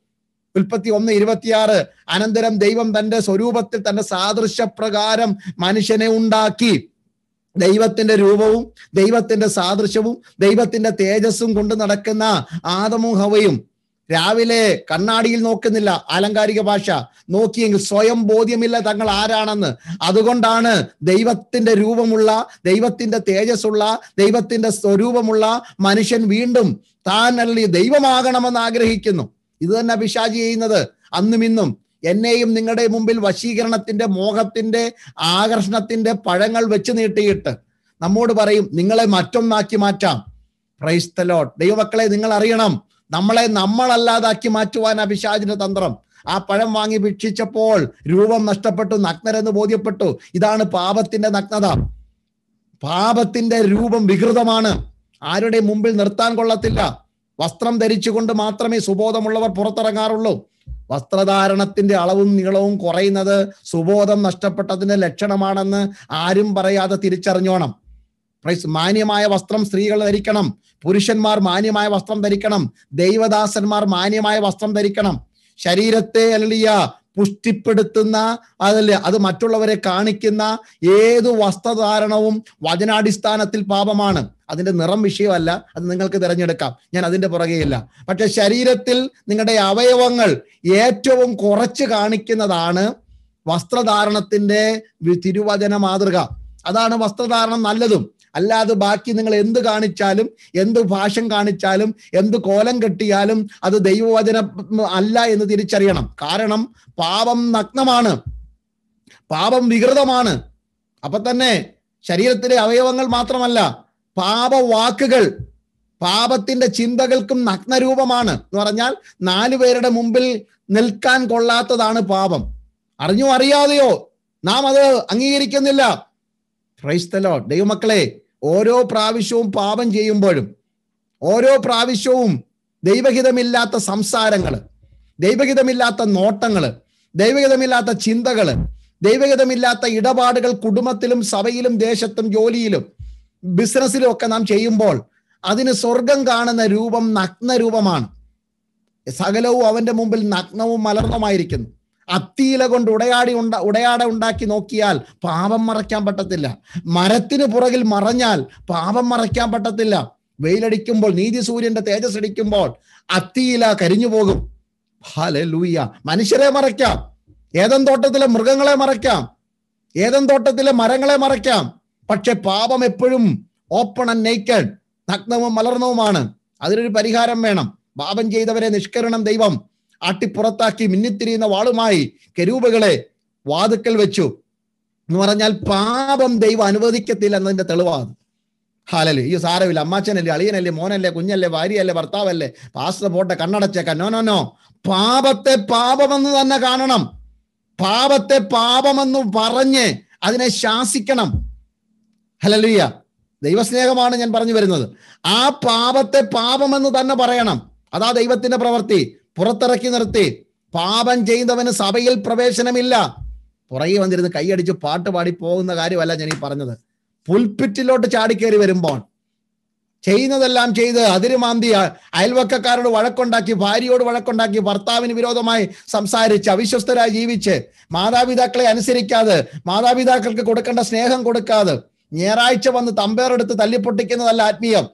ഉൽപ്പത്തി ഒന്ന് ഇരുപത്തിയാറ്. അനന്തരം ദൈവം തന്റെ സ്വരൂപത്തിൽ തന്റെ സാദൃശ്യപ്രകാരം മനുഷ്യനെ ഉണ്ടാക്കി. ദൈവത്തിന്റെ രൂപവും ദൈവത്തിന്റെ സാദൃശ്യവും ദൈവത്തിന്റെ തേജസ്സും കൊണ്ട് നടക്കുന്ന ആദമും ഹവയും രാവിലെ കണ്ണാടിയിൽ നോക്കുന്നില്ല ആലങ്കാരിക ഭാഷ. നോക്കിയെങ്കിൽ സ്വയം ബോധ്യമില്ല തങ്ങൾ ആരാണെന്ന്. അതുകൊണ്ടാണ് ദൈവത്തിന്റെ രൂപമുള്ള ദൈവത്തിന്റെ തേജസ്സുള്ള ദൈവത്തിന്റെ സ്വരൂപമുള്ള മനുഷ്യൻ വീണ്ടും താൻ അല്ല ദൈവമാകണമെന്ന് ആഗ്രഹിക്കുന്നു. ഇത് തന്നെ പിശാചി ചെയ്യുന്നത്. അന്നും ഇന്നും എന്നെയും നിങ്ങളുടെ മുമ്പിൽ വശീകരണത്തിന്റെ മോഹത്തിന്റെ ആകർഷണത്തിന്റെ പഴങ്ങൾ വെച്ച് നീട്ടിയിട്ട് നമ്മോട് പറയും നിങ്ങളെ മറ്റൊന്നാക്കി മാറ്റാം. ക്രൈസ്തലോ ദൈവമക്കളെ നിങ്ങൾ അറിയണം നമ്മളെ നമ്മളല്ലാതാക്കി മാറ്റുവാൻ അഭിഷാജിന്റെ തന്ത്രം. ആ പഴം വാങ്ങി ഭിക്ഷിച്ചപ്പോൾ രൂപം നഷ്ടപ്പെട്ടു നഗ്നരെന്ന് ബോധ്യപ്പെട്ടു. ഇതാണ് പാപത്തിന്റെ നഗ്നത. പാപത്തിന്റെ രൂപം വികൃതമാണ്. ആരുടെ മുമ്പിൽ നിർത്താൻ കൊള്ളത്തില്ല. വസ്ത്രം ധരിച്ചുകൊണ്ട് മാത്രമേ സുബോധമുള്ളവർ പുറത്തിറങ്ങാറുള്ളൂ. വസ്ത്രധാരണത്തിന്റെ അളവും നീളവും കുറയുന്നത് സുബോധം നഷ്ടപ്പെട്ടതിന്റെ ലക്ഷണമാണെന്ന് ആരും പറയാതെ തിരിച്ചറിഞ്ഞോണം. മാന്യമായ വസ്ത്രം സ്ത്രീകൾ ധരിക്കണം. പുരുഷന്മാർ മാന്യമായ വസ്ത്രം ധരിക്കണം. ദൈവദാസന്മാർ മാന്യമായ വസ്ത്രം ധരിക്കണം. ശരീരത്തെ അല്ലിയ പുഷ്ടിപ്പെടുത്തുന്ന അതല്ലേ അത് മറ്റുള്ളവരെ കാണിക്കുന്ന ഏതു വസ്ത്രധാരണവും വചനാടിസ്ഥാനത്തിൽ പാപമാണ്. അതിന്റെ നിറം വിഷയമല്ല അത് നിങ്ങൾക്ക് തിരഞ്ഞെടുക്കാം. ഞാൻ അതിന്റെ പുറകെയില്ല പക്ഷെ ശരീരത്തിൽ നിങ്ങളുടെ അവയവങ്ങൾ ഏറ്റവും കുറച്ച് കാണിക്കുന്നതാണ് വസ്ത്രധാരണത്തിന്റെ തിരുവചന മാതൃക. അതാണ് വസ്ത്രധാരണം നല്ലതും. അല്ലാതെ ബാക്കി നിങ്ങൾ എന്ത് കാണിച്ചാലും എന്ത് ഭാഷം കാണിച്ചാലും എന്ത് കോലം കെട്ടിയാലും അത് ദൈവവചന അല്ല എന്ന് തിരിച്ചറിയണം. കാരണം പാപം നഗ്നമാണ്. പാപം വികൃതമാണ്. അപ്പൊ തന്നെ ശരീരത്തിലെ അവയവങ്ങൾ മാത്രമല്ല പാപവാക്കുകൾ പാപത്തിന്റെ ചിന്തകൾക്കും നഗ്നരൂപമാണ്. എന്ന് പറഞ്ഞാൽ നാലു പേരുടെ മുമ്പിൽ നിൽക്കാൻ കൊള്ളാത്തതാണ് പാപം. അറിഞ്ഞോ അറിയാതെയോ? നാം അത് അംഗീകരിക്കുന്നില്ല. ക്രൈസ്തലോ ദൈവമക്കളെ ഓരോ പ്രാവശ്യവും പാപം ചെയ്യുമ്പോഴും ഓരോ പ്രാവശ്യവും ദൈവഹിതമില്ലാത്ത സംസാരങ്ങൾ ദൈവഹിതമില്ലാത്ത നോട്ടങ്ങൾ ദൈവഹിതമില്ലാത്ത ചിന്തകൾ ദൈവഹിതമില്ലാത്ത ഇടപാടുകൾ കുടുംബത്തിലും സഭയിലും ദേശത്തും ജോലിയിലും ബിസിനസ്സിലും ഒക്കെ നാം ചെയ്യുമ്പോൾ അതിന് സ്വർഗം കാണുന്ന രൂപം നഗ്നരൂപമാണ്. സകലവും അവന്റെ മുമ്പിൽ നഗ്നവും മലർന്നമായിരിക്കുന്നു അത്തിയില കൊണ്ട് ഉടയാടി ഉണ്ട ഉടയാട ഉണ്ടാക്കി നോക്കിയാൽ പാപം മറയ്ക്കാൻ പറ്റത്തില്ല. മരത്തിന് പുറകിൽ മറഞ്ഞാൽ പാപം മറയ്ക്കാൻ പറ്റത്തില്ല. വെയിലടിക്കുമ്പോൾ നീതി സൂര്യന്റെ തേജസ് അടിക്കുമ്പോൾ അത്തിയില കരിഞ്ഞു പോകും. ഹാലെ ലൂയ മനുഷ്യരെ മറയ്ക്കാം. ഏതൻ തോട്ടത്തിലെ മൃഗങ്ങളെ മറയ്ക്കാം. ഏതൻ തോട്ടത്തിലെ മരങ്ങളെ മറയ്ക്കാം. പക്ഷെ പാപം എപ്പോഴും ഓപ്പൺ ആൻഡ് നെയ്ക്കഡ് നഗ്നവും മലർന്നവുമാണ്. അതിനൊരു പരിഹാരം വേണം. പാപം ചെയ്തവരെ നിഷ്കരണം ദൈവം. ആട്ടിപ്പുറത്താക്കി മിന്നിത്തിരിയുന്ന വാളുമായി കരൂപകളെ വാതുക്കൽ വെച്ചു. എന്ന് പറഞ്ഞാൽ പാപം ദൈവം അനുവദിക്കത്തില്ല എന്നതിന്റെ തെളിവാണ്. ഹാലല് ഈ സാരമില്ല. അമ്മാച്ചനല്ലേ അളിയനല്ലേ മോനല്ലേ കുഞ്ഞല്ലേ ഭാര്യയല്ലേ ഭർത്താവല്ലേ പാസ്റ്റർ പോട്ടെ കണ്ണടച്ചേക്ക. നോ നോ നോ പാപത്തെ പാപമെന്ന് തന്നെ കാണണം. പാപത്തെ പാപമെന്ന് പറഞ്ഞ് അതിനെ ശാസിക്കണം. ഹലലിയ ദൈവസ്നേഹമാണ് ഞാൻ പറഞ്ഞു വരുന്നത്. ആ പാപത്തെ പാപമെന്ന് തന്നെ പറയണം. അതാ ദൈവത്തിന്റെ പ്രവൃത്തി. പുറത്തിറക്കി നിർത്തി. പാപം ചെയ്യുന്നവന് സഭയിൽ പ്രവേശനമില്ല. പുറകെ വന്നിരുന്ന് കൈയടിച്ച് പാട്ട് പാടി പോകുന്ന കാര്യമല്ല ഞാൻ ഈ പറഞ്ഞത്. പുൽപ്പിറ്റിലോട്ട് ചാടിക്കേറി വരുമ്പോൾ ചെയ്യുന്നതെല്ലാം ചെയ്ത് അതിരുമാന്തി അയൽവക്കക്കാരോട് വഴക്കുണ്ടാക്കി ഭാര്യയോട് വഴക്കുണ്ടാക്കി ഭർത്താവിന് വിരോധമായി സംസാരിച്ച് അവിശ്വസ്തരായി ജീവിച്ച് മാതാപിതാക്കളെ അനുസരിക്കാതെ മാതാപിതാക്കൾക്ക് കൊടുക്കേണ്ട സ്നേഹം കൊടുക്കാതെ ഞായറാഴ്ച വന്ന് തമ്പേറെടുത്ത് തല്ലിപ്പൊട്ടിക്കുന്നതല്ല ആത്മീയം.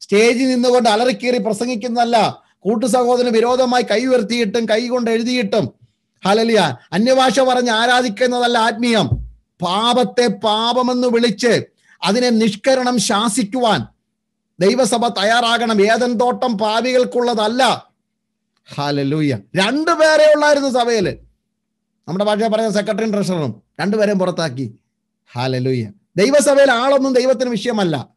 സ്റ്റേജിൽ നിന്നുകൊണ്ട് അലറിക്കീറി പ്രസംഗിക്കുന്നതല്ല കൂട്ടു സഹോദരന് വിരോധമായി കൈ ഉയർത്തിയിട്ടും കൈ കൊണ്ട് എഴുതിയിട്ടും. ഹലലിയ അന്യഭാഷ പറഞ്ഞ് ആരാധിക്കുന്നതല്ല ആത്മീയം. പാപത്തെ പാപമെന്ന് വിളിച്ച് അതിനെ നിഷ്കരണം ശാസിക്കുവാൻ ദൈവസഭ തയ്യാറാകണം. ഏതൻ തോട്ടം പാവികൾക്കുള്ളതല്ല. ഹലലൂയ രണ്ടു പേരെ ഉള്ളായിരുന്നു സഭയിൽ നമ്മുടെ ഭാഷ പറഞ്ഞ സെക്രട്ടറി ട്രഷററും രണ്ടുപേരെയും പുറത്താക്കി. ഹാലലൂയ ദൈവസഭയിൽ ആളൊന്നും ദൈവത്തിന് വിഷയമല്ല.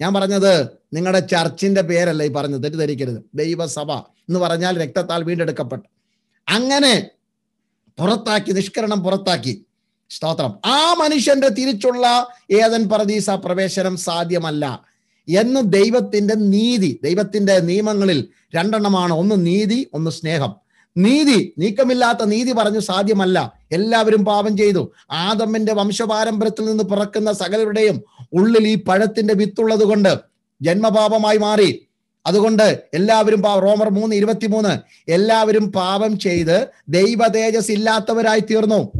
ഞാൻ പറഞ്ഞത് നിങ്ങളുടെ ചർച്ചിന്റെ പേരല്ല ഈ പറഞ്ഞത് തെറ്റിദ്ധരിക്കരുത്. ദൈവസഭ എന്ന് പറഞ്ഞാൽ രക്തത്താൽ വീണ്ടെടുക്കപ്പെട്ടു. അങ്ങനെ പുറത്താക്കി നിഷ്കരണം പുറത്താക്കി. സ്തോത്രം. ആ മനുഷ്യന്റെ തിരിച്ചുള്ള ഏതൻ പറദീസ പ്രവേശനം സാധ്യമല്ല എന്ന് ദൈവത്തിന്റെ നീതി ദൈവത്തിന്റെ നിയമങ്ങളിൽ രണ്ടെണ്ണമാണ്. ഒന്ന് നീതി ഒന്ന് സ്നേഹം. നീതി നീക്കമില്ലാത്ത നീതി പറഞ്ഞു സാധ്യമല്ല. എല്ലാവരും പാപം ചെയ്തു. ആദമ്മിന്റെ വംശപാരമ്പര്യത്തിൽ നിന്ന് പിറക്കുന്ന സകലരുടെയും ഉള്ളിൽ ഈ പഴത്തിന്റെ വിത്തുള്ളത് കൊണ്ട് ജന്മപാപമായി മാറി. അതുകൊണ്ട് എല്ലാവരും റോമർ മൂന്ന് ഇരുപത്തിമൂന്ന് എല്ലാവരും പാപം ചെയ്ത് ദൈവ തേജസ് ഇല്ലാത്തവരായി തീർന്നു.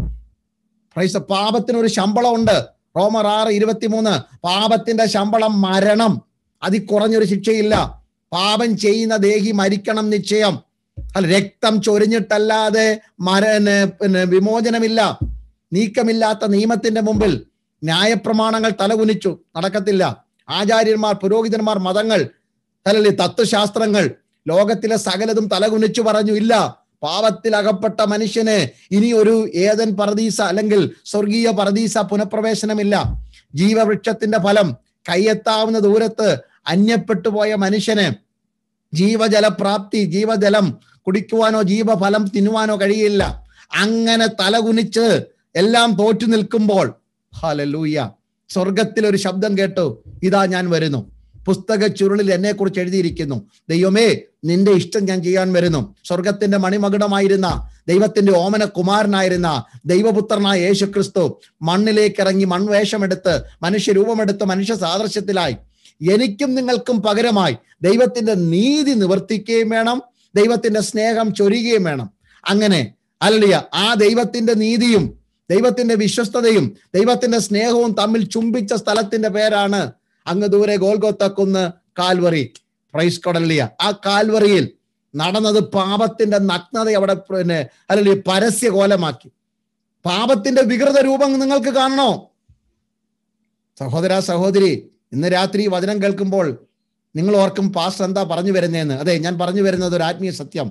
പ്രൈസ് പാപത്തിന് ഒരു ശമ്പളം ഉണ്ട് റോമർ ആറ് ഇരുപത്തിമൂന്ന് പാപത്തിന്റെ ശമ്പളം മരണം. അതിൽ കുറഞ്ഞൊരു ശിക്ഷയില്ല. പാപം ചെയ്യുന്ന ദേഹി മരിക്കണം നിശ്ചയം. അല്ല രക്തം ചൊരിഞ്ഞിട്ടല്ലാതെ മര പിന്നെ വിമോചനമില്ല. നീക്കമില്ലാത്ത നിയമത്തിന്റെ മുമ്പിൽ ന്യായപ്രമാണങ്ങൾ തലകുനിച്ചു. നടക്കത്തില്ല. ആചാര്യന്മാർ പുരോഹിതന്മാർ മതങ്ങൾ അല്ലെങ്കിൽ തത്വശാസ്ത്രങ്ങൾ ലോകത്തിലെ സകലതും തലകുനിച്ചു പറഞ്ഞു ഇല്ല പാപത്തിൽ അകപ്പെട്ട മനുഷ്യന് ഇനി ഒരു ഏതൻ പറദീസ അല്ലെങ്കിൽ സ്വർഗീയ പറദീസ പുനഃപ്രവേശനമില്ല. ജീവവൃക്ഷത്തിന്റെ ഫലം കയ്യെത്താവുന്ന ദൂരത്ത് അന്യപ്പെട്ടു പോയ മനുഷ്യന് ജീവജലപ്രാപ്തി ജീവജലം കുടിക്കുവാനോ ജീവഫലം തിന്നുവാനോ കഴിയില്ല. അങ്ങനെ തലകുനിച്ച് എല്ലാം തോറ്റു നിൽക്കുമ്പോൾ ഹലലൂയ സ്വർഗത്തിൽ ഒരു ശബ്ദം കേട്ടു. ഇതാ ഞാൻ വരുന്നു. പുസ്തക ചുരുളിൽ എന്നെ കുറിച്ച് എഴുതിയിരിക്കുന്നു. ദൈവമേ നിന്റെ ഇഷ്ടം ഞാൻ ചെയ്യാൻ വരുന്നു. സ്വർഗത്തിന്റെ മണിമകുടമായിരുന്ന ദൈവത്തിന്റെ ഓമന കുമാരനായിരുന്ന ദൈവപുത്രനായ യേശു ക്രിസ്തു മണ്ണിലേക്ക് ഇറങ്ങി മൺവേഷമെടുത്ത് മനുഷ്യരൂപമെടുത്ത് മനുഷ്യ സാദൃശ്യത്തിലായി. എനിക്കും നിങ്ങൾക്കും പകരമായി ദൈവത്തിന്റെ നീതി നിവർത്തിക്കുകയും വേണം. ദൈവത്തിന്റെ സ്നേഹം ചൊരിയുകയും വേണം. അങ്ങനെ അല്ലിയ ആ ദൈവത്തിന്റെ നീതിയും ദൈവത്തിന്റെ വിശ്വസ്തതയും ദൈവത്തിന്റെ സ്നേഹവും തമ്മിൽ ചുംബിച്ച സ്ഥലത്തിന്റെ പേരാണ് അങ്ങ് ദൂരെ ഗോൽഗോത്തക്കുന്ന് കാൽവറി. പ്രൈസ് കൊടല്ലിയ ആ കാൽവറിയിൽ നടന്നത് പാപത്തിന്റെ നഗ്നത അവിടെ പിന്നെ അല്ലെങ്കിൽ പരസ്യ കോലമാക്കി പാപത്തിന്റെ വികൃത രൂപം നിങ്ങൾക്ക് കാണണോ? സഹോദര സഹോദരി ഇന്ന് രാത്രി വചനം കേൾക്കുമ്പോൾ നിങ്ങൾ ഓർക്കും പാസ്റ്റർ എന്താ പറഞ്ഞു വരുന്നതെന്ന്. അതെ ഞാൻ പറഞ്ഞു വരുന്നത് ഒരു ആത്മീയ സത്യം.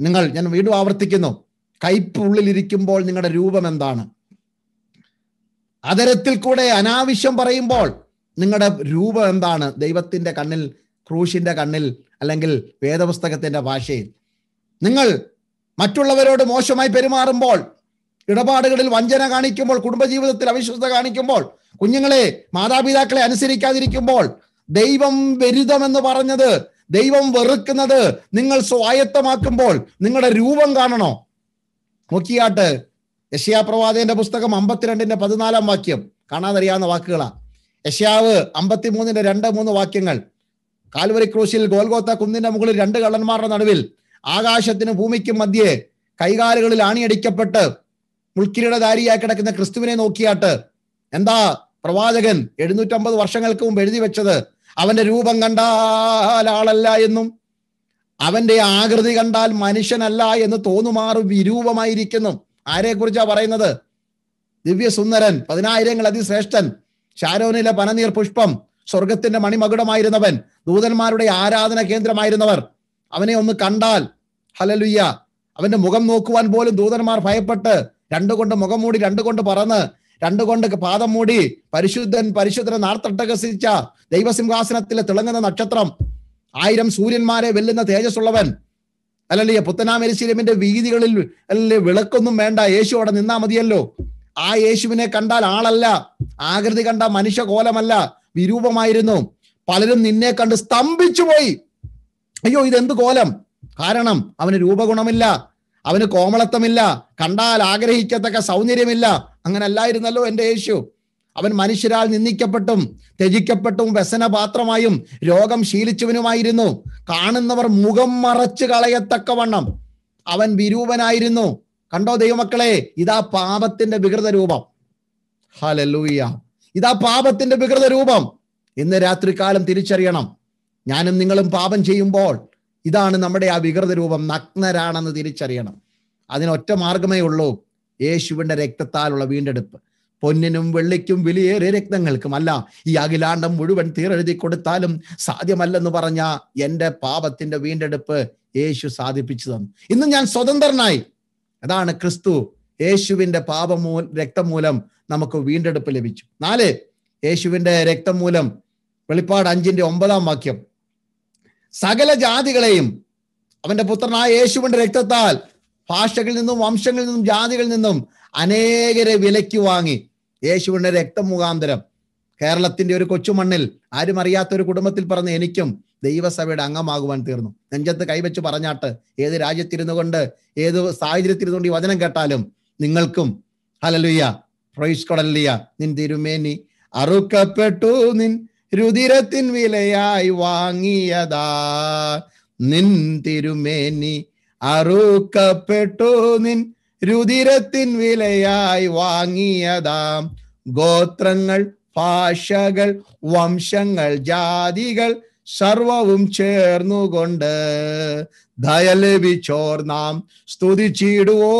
നിങ്ങൾ ഞാൻ വീണ്ടും ആവർത്തിക്കുന്നു. കയ്പ് ഉള്ളിലിരിക്കുമ്പോൾ നിങ്ങളുടെ രൂപം എന്താണ്? അതരത്തിൽ കൂടെ അനാവശ്യം പറയുമ്പോൾ നിങ്ങളുടെ രൂപം എന്താണ്? ദൈവത്തിന്റെ കണ്ണിൽ ക്രൂശിന്റെ കണ്ണിൽ അല്ലെങ്കിൽ വേദപുസ്തകത്തിന്റെ ഭാഷയിൽ. നിങ്ങൾ മറ്റുള്ളവരോട് മോശമായി പെരുമാറുമ്പോൾ ഇടപാടുകളിൽ വഞ്ചന കാണിക്കുമ്പോൾ കുടുംബജീവിതത്തിൽ അവിശ്വസത കാണിക്കുമ്പോൾ കുഞ്ഞുങ്ങളെ മാതാപിതാക്കളെ അനുസരിക്കാതിരിക്കുമ്പോൾ ദൈവം ബരിതമെന്ന് പറഞ്ഞത് ദൈവം വെറുക്കുന്നത് നിങ്ങൾ സ്വായത്തമാക്കുമ്പോൾ നിങ്ങളുടെ രൂപം കാണണോ? നോക്കിയാട്ട്. യഷ്യാ പ്രവാചകന്റെ പുസ്തകം അമ്പത്തിരണ്ടിന്റെ പതിനാലാം വാക്യം. കാണാതറിയാവുന്ന വാക്കുകളാ. യഷ്യാവ് അമ്പത്തിമൂന്നിന്റെ രണ്ട് മൂന്ന് വാക്യങ്ങൾ. കാൽവരി ക്രൂശിൽ ഗോൽഗോത്ത കുന്നിന്റെ മുകളിൽ രണ്ട് കള്ളന്മാരുടെ നടുവിൽ ആകാശത്തിന് ഭൂമിക്കും മധ്യേ കൈകാലുകളിൽ ആണിയടിക്കപ്പെട്ട് മുൾക്കിരീടധാരിയായി കിടക്കുന്ന ക്രിസ്തുവിനെ നോക്കിയാട്ട് എന്താ പ്രവാചകൻ എഴുന്നൂറ്റമ്പത് വർഷങ്ങൾക്ക് മുമ്പ് എഴുതി വെച്ചത്? അവന്റെ രൂപം കണ്ടാൽ ആളല്ല എന്നും അവന്റെ ആകൃതി കണ്ടാൽ മനുഷ്യനല്ല എന്ന് തോന്നുമാറ് വിരൂപമായിരിക്കുന്നു. ആരെ കുറിച്ചാ പറയുന്നത്? ദിവ്യസുന്ദരൻ പതിനായിരങ്ങൾ അതിശ്രേഷ്ഠൻ ഷാരോനിലെ പനനീർ പുഷ്പം സ്വർഗത്തിന്റെ മണിമകുടമായിരുന്നവൻ ദൂതന്മാരുടെ ആരാധന കേന്ദ്രമായിരുന്നവർ. അവനെ ഒന്ന് കണ്ടാൽ ഹലലുയ്യ അവന്റെ മുഖം നോക്കുവാൻ പോലും ദൂതന്മാർ ഭയപ്പെട്ട് രണ്ടുകൊണ്ട് മുഖം മൂടി രണ്ടുകൊണ്ട് പറന്ന് രണ്ടുകൊണ്ട് പാദം മൂടി പരിശുദ്ധൻ പരിശുദ്ധൻ നാർത്തട്ടകസിച്ച ദൈവസിംഹാസനത്തിലെ തിളങ്ങുന്ന നക്ഷത്രം ആയിരം സൂര്യന്മാരെ വെല്ലുന്ന തേജസ്സുള്ളവൻ. അല്ലല്ലേ പുത്തനാമരിശീലമിന്റെ വീതികളിൽ അല്ലേ വിളക്കൊന്നും വേണ്ട. യേശു അവിടെ നിന്നാ മതിയല്ലോ. ആ യേശുവിനെ കണ്ടാൽ ആളല്ല. ആകൃതി കണ്ട മനുഷ്യകോലമല്ല. വിരൂപമായിരുന്നു. പലരും നിന്നെ കണ്ട് സ്തംഭിച്ചു പോയി അയ്യോ ഇതെന്ത് കോലം? കാരണം അവന് രൂപഗുണമില്ല. അവന് കോമളത്വമില്ല. കണ്ടാൽ ആഗ്രഹിക്കത്തക്ക സൗന്ദര്യമില്ല. അങ്ങനെ അല്ലായിരുന്നല്ലോ എന്റെ യേശു. അവൻ മനുഷ്യരാൽ നിന്ദിക്കപ്പെട്ടും ത്യജിക്കപ്പെട്ടും വ്യസനപാത്രമായും രോഗം ശീലിച്ചവനുമായിരുന്നു. കാണുന്നവർ മുഖം മറച്ചു കളയത്തക്കവണ്ണം അവൻ വിരൂപനായിരുന്നു. കണ്ടോ ദൈവമക്കളെ ഇതാ പാപത്തിന്റെ വികൃത രൂപം. ഹലലൂയ ഇതാ പാപത്തിന്റെ വികൃത രൂപം. ഇന്ന് രാത്രികാലം തിരിച്ചറിയണം. ഞാനും നിങ്ങളും പാപം ചെയ്യുമ്പോൾ ഇതാണ് നമ്മുടെ ആ വികൃത രൂപം നഗ്നരാണെന്ന് തിരിച്ചറിയണം. അതിനൊറ്റ മാർഗമേ ഉള്ളൂ യേശുവിന്റെ രക്തത്താലുള്ള വീണ്ടെടുപ്പ്. പൊന്നിനും വെള്ളിക്കും വിലയേറിയ രക്തങ്ങൾക്കും അല്ല ഈ അഖിലാണ്ടം മുഴുവൻ തീരെഴുതി കൊടുത്താലും സാധ്യമല്ലെന്ന് പറഞ്ഞ എന്റെ പാപത്തിന്റെ വീണ്ടെടുപ്പ് യേശു സാധിപ്പിച്ചു തന്നു. ഇന്ന് ഞാൻ സ്വതന്ത്രനായി. അതാണ് ക്രിസ്തു. യേശുവിന്റെ പാപം മൂ രക്തം മൂലം നമുക്ക് വീണ്ടെടുപ്പ് ലഭിച്ചു. നാല് യേശുവിന്റെ രക്തം മൂലം വെളിപ്പാട് അഞ്ചിന്റെ ഒമ്പതാം വാക്യം. സകല ജാതികളെയും അവന്റെ പുത്രനായ യേശുവിന്റെ രക്തത്താൽ ഭാഷകളിൽ നിന്നും വംശങ്ങളിൽ നിന്നും ജാതികളിൽ നിന്നും അനേകരെ വിലയ്ക്ക് വാങ്ങി. യേശുവിന്റെ രക്തം മുഖാന്തരം കേരളത്തിന്റെ ഒരു കൊച്ചുമണ്ണിൽ ആരും അറിയാത്ത ഒരു കുടുംബത്തിൽ പറഞ്ഞ് എനിക്കും ദൈവസഭയുടെ അംഗമാകുവാൻ തീർന്നു. നെഞ്ചത്ത് കൈവച്ച് പറഞ്ഞാട്ട് ഏത് രാജ്യത്തിരുന്നു കൊണ്ട് ഏത് സാഹചര്യത്തിരുന്നു കൊണ്ട് ഈ വചനം കേട്ടാലും നിങ്ങൾക്കും ഹലലുയ്യ പ്രൈസ് കൊടലിയ നിൻ തിരുമേനി അറുക്കപ്പെട്ടു നിൻ രുതിരത്തിൻ വിലയായി വാങ്ങിയതാ. നിൻ തിരുമേനി അറുക്കപ്പെട്ടു നിൻ രുതിരത്തിൻ വിലയായി വാങ്ങിയതാം. ഗോത്രങ്ങൾ ഭാഷകൾ വംശങ്ങൾ ജാതികൾ സർവവും ചേർന്നുകൊണ്ട് ദയ ലഭിച്ചോർ നാം. സ്തുതിച്ചിടുവോ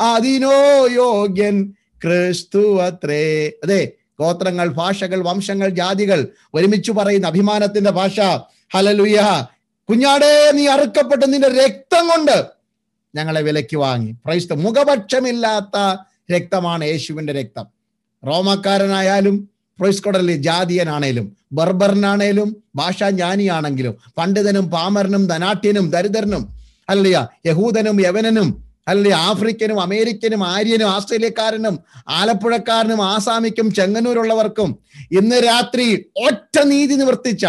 അതിനോ യോഗ്യൻ ക്രിസ്തു അത്രേ അതെ ഗോത്രങ്ങൾ ഭാഷകൾ വംശങ്ങൾ ജാതികൾ ഒരുമിച്ച് പറയുന്ന അഭിമാനത്തിന്റെ ഭാഷ. ഹലലുയ കുഞ്ഞാടേ നീ അറുക്കപ്പെട്ട നിന്റെ രക്തം കൊണ്ട് ഞങ്ങളെ വിലയ്ക്ക് വാങ്ങി. ക്രൈസ്ത മുഖപക്ഷമില്ലാത്ത രക്തമാണ് യേശുവിന്റെ രക്തം. റോമക്കാരനായാലും ക്രൈസ്കൊടലി ജാതിയനാണേലും ബർബറിനാണേലും ഭാഷാ ജ്ഞാനിയാണെങ്കിലും പണ്ഡിതനും പാമരനും ധനാട്യനും ദരിദ്രനും അല്ലയ യഹൂദനും യവനനും അല്ലെ ആഫ്രിക്കനും അമേരിക്കനും ആര്യനും ആസ്ട്രേലിയക്കാരനും ആലപ്പുഴക്കാരനും ആസാമിക്കും ചെങ്ങന്നൂരുള്ളവർക്കും ഇന്ന് രാത്രി ഒറ്റ നീതി നിവർത്തിച്ച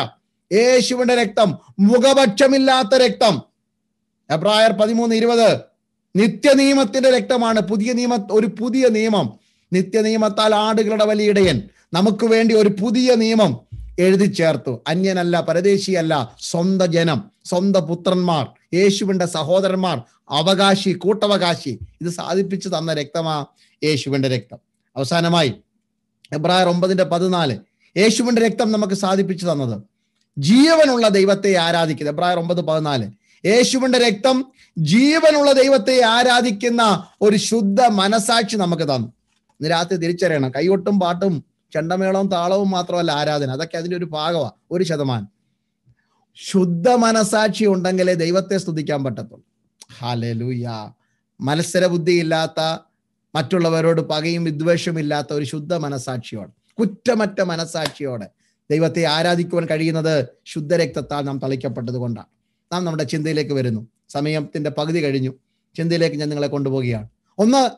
യേശുവിന്റെ രക്തം മുഖപക്ഷമില്ലാത്ത രക്തം എബ്രായർ പതിമൂന്ന് ഇരുപത്. നിത്യനിയമത്തിന്റെ രക്തമാണ്. പുതിയ നിയമ ഒരു പുതിയ നിയമം. നിത്യനിയമത്താൽ ആടുകളുടെ വലിയിടയൻ നമുക്ക് വേണ്ടി ഒരു പുതിയ നിയമം എഴുതി ചേർത്തു. അന്യനല്ല പരദേശിയല്ല സ്വന്ത ജനം സ്വന്ത പുത്രന്മാർ യേശുവിന്റെ സഹോദരന്മാർ അവകാശി കൂട്ടവകാശി. ഇത് സാധിപ്പിച്ചു തന്ന രക്തമാ യേശുവിന്റെ രക്തം. അവസാനമായി എബ്രായർ ഒമ്പതിന്റെ പതിനാല്. യേശുവിന്റെ രക്തം നമുക്ക് സാധിപ്പിച്ചു തന്നത് ജീവനുള്ള ദൈവത്തെ ആരാധിക്കുന്നത് എബ്രായർ ഒമ്പത് പതിനാല്. യേശുവിന്റെ രക്തം ജീവനുള്ള ദൈവത്തെ ആരാധിക്കുന്ന ഒരു ശുദ്ധ മനസാക്ഷി നമുക്ക് തന്നു. ഇന്ന് രാത്രി തിരിച്ചറിയണം. കൈകൊട്ടും പാട്ടും ചെണ്ടമേളവും താളവും മാത്രമല്ല ആരാധന. അതൊക്കെ അതിന്റെ ഒരു ഭാഗമാണ് ഒരു ശതമാനം. ശുദ്ധ മനസാക്ഷി ഉണ്ടെങ്കിലേ ദൈവത്തെ സ്തുതിക്കാൻ പറ്റത്തുള്ളൂ. ഹാലലൂയ മത്സര ബുദ്ധിയില്ലാത്ത മറ്റുള്ളവരോട് പകയും വിദ്വേഷവും ഇല്ലാത്ത ഒരു ശുദ്ധ മനസാക്ഷിയോടെ കുറ്റമറ്റ മനസാക്ഷിയോടെ ദൈവത്തെ ആരാധിക്കുവാൻ കഴിയുന്നത് ശുദ്ധരക്തത്താൽ നാം തളിക്കപ്പെട്ടത് കൊണ്ടാണ്. നാം നമ്മുടെ ചിന്തയിലേക്ക് വരുന്നു. സമയത്തിന്റെ പകുതി കഴിഞ്ഞു. ചിന്തയിലേക്ക് ഞാൻ നിങ്ങളെ കൊണ്ടുപോവുകയാണ്. ഒന്ന്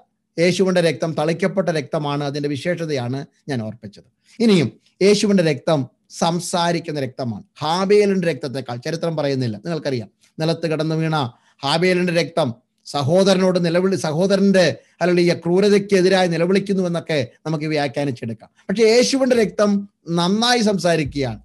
യേശുവിന്റെ രക്തം തളിക്കപ്പെട്ട രക്തമാണ്. അതിന്റെ വിശേഷതയാണ് ഞാൻ ഓർപ്പിച്ചത്. ഇനിയും യേശുവിന്റെ രക്തം സംസാരിക്കുന്ന രക്തമാണ്. ഹാബേലിന്റെ രക്തത്തെക്കാൾ ചരിത്രം പറയുന്നില്ല നിങ്ങൾക്കറിയാം. നിലത്ത് കിടന്നു വീണ ഹാബേലിന്റെ രക്തം സഹോദരനോട് നിലവിളി സഹോദരന്റെ അല്ലെങ്കിൽ ഈ ക്രൂരതയ്ക്കെതിരായി നിലവിളിക്കുന്നു എന്നൊക്കെ നമുക്ക് വ്യാഖ്യാനിച്ചെടുക്കാം. പക്ഷെ യേശുവിന്റെ രക്തം നന്നായി സംസാരിക്കുകയാണ്.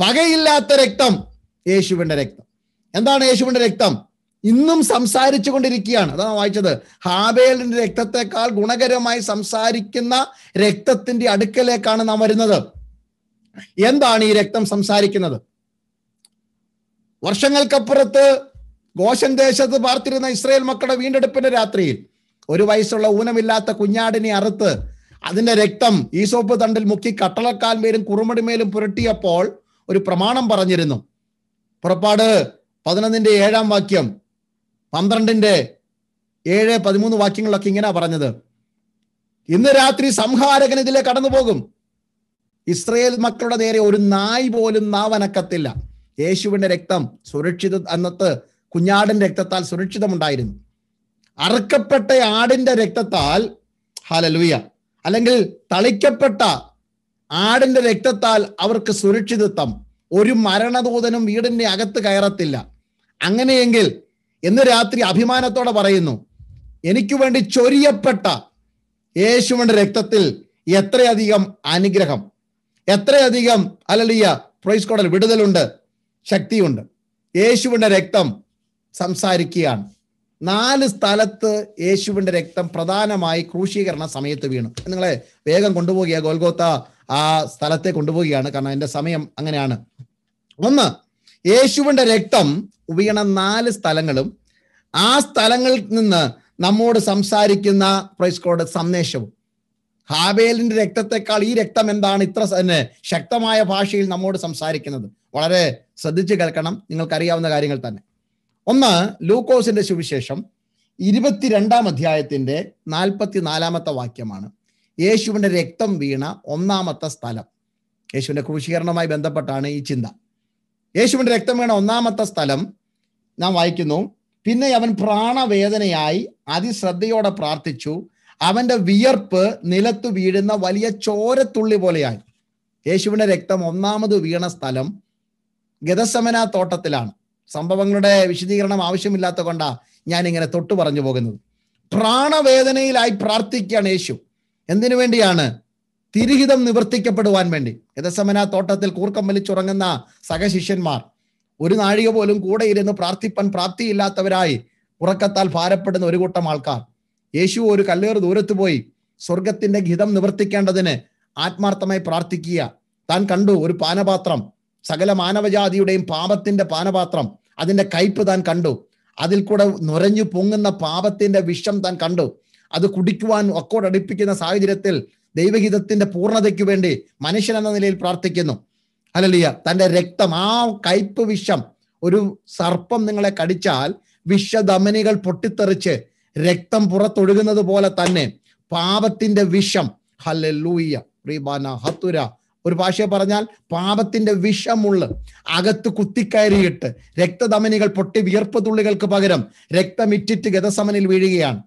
പകയില്ലാത്ത രക്തം യേശുവിന്റെ രക്തം. എന്താണ് യേശുവിന്റെ രക്തം? ഇന്നും സംസാരിച്ചു കൊണ്ടിരിക്കുകയാണ് അതാണ് വായിച്ചത്. ഹാബേലിന്റെ രക്തത്തെക്കാൾ ഗുണകരമായി സംസാരിക്കുന്ന രക്തത്തിന്റെ അടുക്കലേക്കാണ് നാം വരുന്നത്. എന്താണ് ഈ രക്തം സംസാരിക്കുന്നത്? വർഷങ്ങൾക്കപ്പുറത്ത് ഗോശൻ ദേശത്ത് പാർത്തിരുന്ന ഇസ്രയേൽ മക്കളുടെ വീണ്ടെടുപ്പിന്റെ രാത്രിയിൽ ഒരു വയസ്സുള്ള ഊനമില്ലാത്ത കുഞ്ഞാടിനെ അറുത്ത് അതിന്റെ രക്തം ഈസോപ്പ് തണ്ടിൽ മുക്കി കട്ടളക്കാൽ മേലും കുറുമടിമേലും പുരട്ടിയപ്പോൾ ഒരു പ്രമാണം പറഞ്ഞിരുന്നു. പുറപ്പാട് പതിനൊന്നിന്റെ ഏഴാം വാക്യം പന്ത്രണ്ടിന്റെ ഏഴ് പതിമൂന്ന് വാക്യങ്ങളൊക്കെ ഇങ്ങനെ പറഞ്ഞത്. ഇന്ന് രാത്രി സംഹാരകൻ ഇതിലെ കടന്നു പോകും ഇസ്രയേൽ മക്കളുടെ നേരെ ഒരു നായ് പോലും നാവനക്കത്തില്ല. യേശുവിന്റെ രക്തം സുരക്ഷിത അന്നത്ത് കുഞ്ഞാടിന്റെ രക്തത്താൽ സുരക്ഷിതമുണ്ടായിരുന്നു. അറുക്കപ്പെട്ട ആടിന്റെ രക്തത്താൽ ഹലലുയ അല്ലെങ്കിൽ തളിക്കപ്പെട്ട ആടിന്റെ രക്തത്താൽ അവർക്ക് സുരക്ഷിതത്വം. ഒരു മരണദൂതനും വീടിന്റെ അകത്ത് കയറത്തില്ല. അങ്ങനെയെങ്കിൽ ഇന്ന് രാത്രി അഭിമാനത്തോടെ പറയുന്നു എനിക്ക് വേണ്ടി ചൊരിയപ്പെട്ട യേശുവിന്റെ രക്തത്തിൽ എത്രയധികം അനുഗ്രഹം എത്രയധികം അലലിയ പ്രൈസ് കോടൽ വിടുതലുണ്ട് ശക്തിയുണ്ട്. യേശുവിന്റെ രക്തം സംസാരിക്കുകയാണ്. നാല് സ്ഥലത്ത് യേശുവിന്റെ രക്തം പ്രധാനമായി ക്രൂശീകരണ സമയത്ത് വീണു. നിങ്ങളെ വേഗം കൊണ്ടുപോകുക ഗോൽഗോത്ത ആ സ്ഥലത്തെ കൊണ്ടുപോവുകയാണ് കാരണം എന്റെ സമയം അങ്ങനെയാണ്. ഒന്ന് യേശുവിന്റെ രക്തം വീണ നാല് സ്ഥലങ്ങളും ആ സ്ഥലങ്ങളിൽ നിന്ന് നമ്മോട് സംസാരിക്കുന്ന പ്രൈസ്കോട് സന്ദേശവും. ഹാബേലിന്റെ രക്തത്തെക്കാൾ ഈ രക്തം എന്താണ് ഇത്ര ശക്തമായ ഭാഷയിൽ നമ്മോട് സംസാരിക്കുന്നത്? വളരെ ശ്രദ്ധിച്ചു കേൾക്കണം. നിങ്ങൾക്കറിയാവുന്ന കാര്യങ്ങൾ തന്നെ. ഒന്ന് ലൂക്കോസിന്റെ സുവിശേഷം ഇരുപത്തിരണ്ടാം അധ്യായത്തിന്റെ നാൽപ്പത്തി നാലാമത്തെ വാക്യമാണ്. യേശുവിന്റെ രക്തം വീണ ഒന്നാമത്തെ സ്ഥലം. യേശുവിന്റെ ക്രൂശീകരണവുമായി ബന്ധപ്പെട്ടാണ് ഈ ചിന്ത. യേശുവിന്റെ രക്തം വീണ ഒന്നാമത്തെ സ്ഥലം നാം വായിക്കുന്നു. പിന്നെ അവൻ പ്രാണവേദനയായി അതിശ്രദ്ധയോടെ പ്രാർത്ഥിച്ചു. അവന്റെ വിയർപ്പ് നിലത്തു വീഴുന്ന വലിയ ചോരത്തുള്ളി പോലെയായി. യേശുവിന്റെ രക്തം ഒന്നാമത് വീണ സ്ഥലം ഗതസമന തോട്ടത്തിലാണ്. സംഭവങ്ങളുടെ വിശദീകരണം ആവശ്യമില്ലാത്ത കൊണ്ടാ ഞാൻ ഇങ്ങനെ തൊട്ടു പറഞ്ഞു പോകുന്നത്. പ്രാണവേദനയിലായി പ്രാർത്ഥിക്കുകയാണ് യേശു. എന്തിനു വേണ്ടിയാണ്? തിരിഹിതം നിവർത്തിക്കപ്പെടുവാൻ വേണ്ടി. ഗതസമന തോട്ടത്തിൽ കൂർക്കം വലിച്ചുറങ്ങുന്ന സഹശിഷ്യന്മാർ ഒരു നാഴിക പോലും കൂടെ ഇരുന്ന് പ്രാർത്ഥിപ്പാൻ പ്രാപ്തിയില്ലാത്തവരായി ഉറക്കത്താൽ ഭാരപ്പെടുന്ന ഒരു കൂട്ടം ആൾക്കാർ. യേശു ഒരു കല്ലേറ് ദൂരത്ത് പോയി സ്വർഗത്തിന്റെ ഹിതം നിവർത്തിക്കേണ്ടതിന് ആത്മാർത്ഥമായി പ്രാർത്ഥിക്കുക. താൻ കണ്ടു ഒരു പാനപാത്രം. സകല മാനവജാതിയുടെയും പാപത്തിന്റെ പാനപാത്രം. അതിന്റെ കയ്പ് താൻ കണ്ടു. അതിൽ കൂടെ നുരഞ്ഞു പൊങ്ങുന്ന പാപത്തിന്റെ വിഷം താൻ കണ്ടു. അത് കുടിക്കുവാൻ ഒക്കോടടുപ്പിക്കുന്ന സാഹചര്യത്തിൽ ദൈവഹിതത്തിന്റെ പൂർണതയ്ക്ക് വേണ്ടി മനുഷ്യൻ എന്ന നിലയിൽ പ്രാർത്ഥിക്കുന്നു. അല്ലലിയ തന്റെ രക്തം ആ കയ്പ് വിഷം ഒരു സർപ്പം നിങ്ങളെ കടിച്ചാൽ വിഷധമനികൾ പൊട്ടിത്തെറിച്ച് രക്തം പുറത്തൊഴുകുന്നത് പോലെ തന്നെ പാപത്തിന്റെ വിഷം. ഹല്ലൂയ്യ റീബാന ഹത്തുര. ഒരു ഭാഷയെ പറഞ്ഞാൽ പാപത്തിന്റെ വിഷമുള്ള അകത്ത് കുത്തിക്കയറിയിട്ട് രക്തധമനികൾ പൊട്ടി വിയർപ്പ് തുള്ളികൾക്ക് പകരം രക്തമിറ്റിറ്റ് ഗതസമനിൽ വീഴുകയാണ്.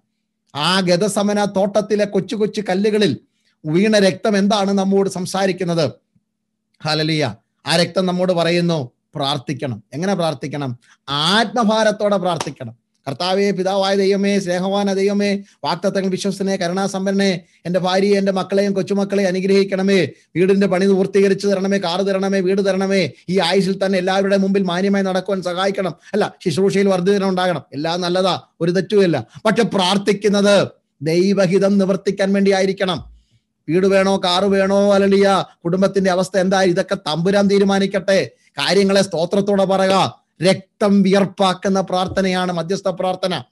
ആ ഗതസമന തോട്ടത്തിലെ കൊച്ചു കൊച്ചു കല്ലുകളിൽ വീണ രക്തം എന്താണ് നമ്മോട് സംസാരിക്കുന്നത്? ഹലലിയ. ആ രക്തം നമ്മോട് പറയുന്നു പ്രാർത്ഥിക്കണം. എങ്ങനെ പ്രാർത്ഥിക്കണം? ആത്മഭാരത്തോടെ പ്രാർത്ഥിക്കണം. കർത്താവേ പിതാവായ ദൈവമേ സ്നേഹവാന ദൈവമേ വാക്തത്വങ്ങൾ വിശ്വസനെ കരുണാസമ്പന്നനെ എന്റെ ഭാര്യയെ എന്റെ മക്കളെയും കൊച്ചുമക്കളെയും അനുഗ്രഹിക്കണമേ. വീടിന്റെ പണി പൂർത്തീകരിച്ചു തരണമേ കാറ് തരണമേ വീട് തരണമേ. ഈ ആയുസിൽ തന്നെ എല്ലാവരുടെ മുമ്പിൽ മാന്യമായി നടക്കുവാൻ സഹായിക്കണം. അല്ല ശുശ്രൂഷയിൽ വർദ്ധിതനം ഉണ്ടാകണം. എല്ലാം നല്ലതാ ഒരു തെറ്റുമില്ല. പക്ഷെ പ്രാർത്ഥിക്കുന്നത് ദൈവഹിതം നിവർത്തിക്കാൻ വേണ്ടി ആയിരിക്കണം വീട് വേണോ കാറ് വേണോ അലലിയ കുടുംബത്തിന്റെ അവസ്ഥ എന്താ? ഇതൊക്കെ തമ്പുരാൻ തീരുമാനിക്കട്ടെ. കാര്യങ്ങളെ സ്തോത്രത്തോടെ പറയുക. രക്തം വിയർപ്പാക്കുന്ന പ്രാർത്ഥനയാണ് മധ്യസ്ഥ പ്രാർത്ഥന.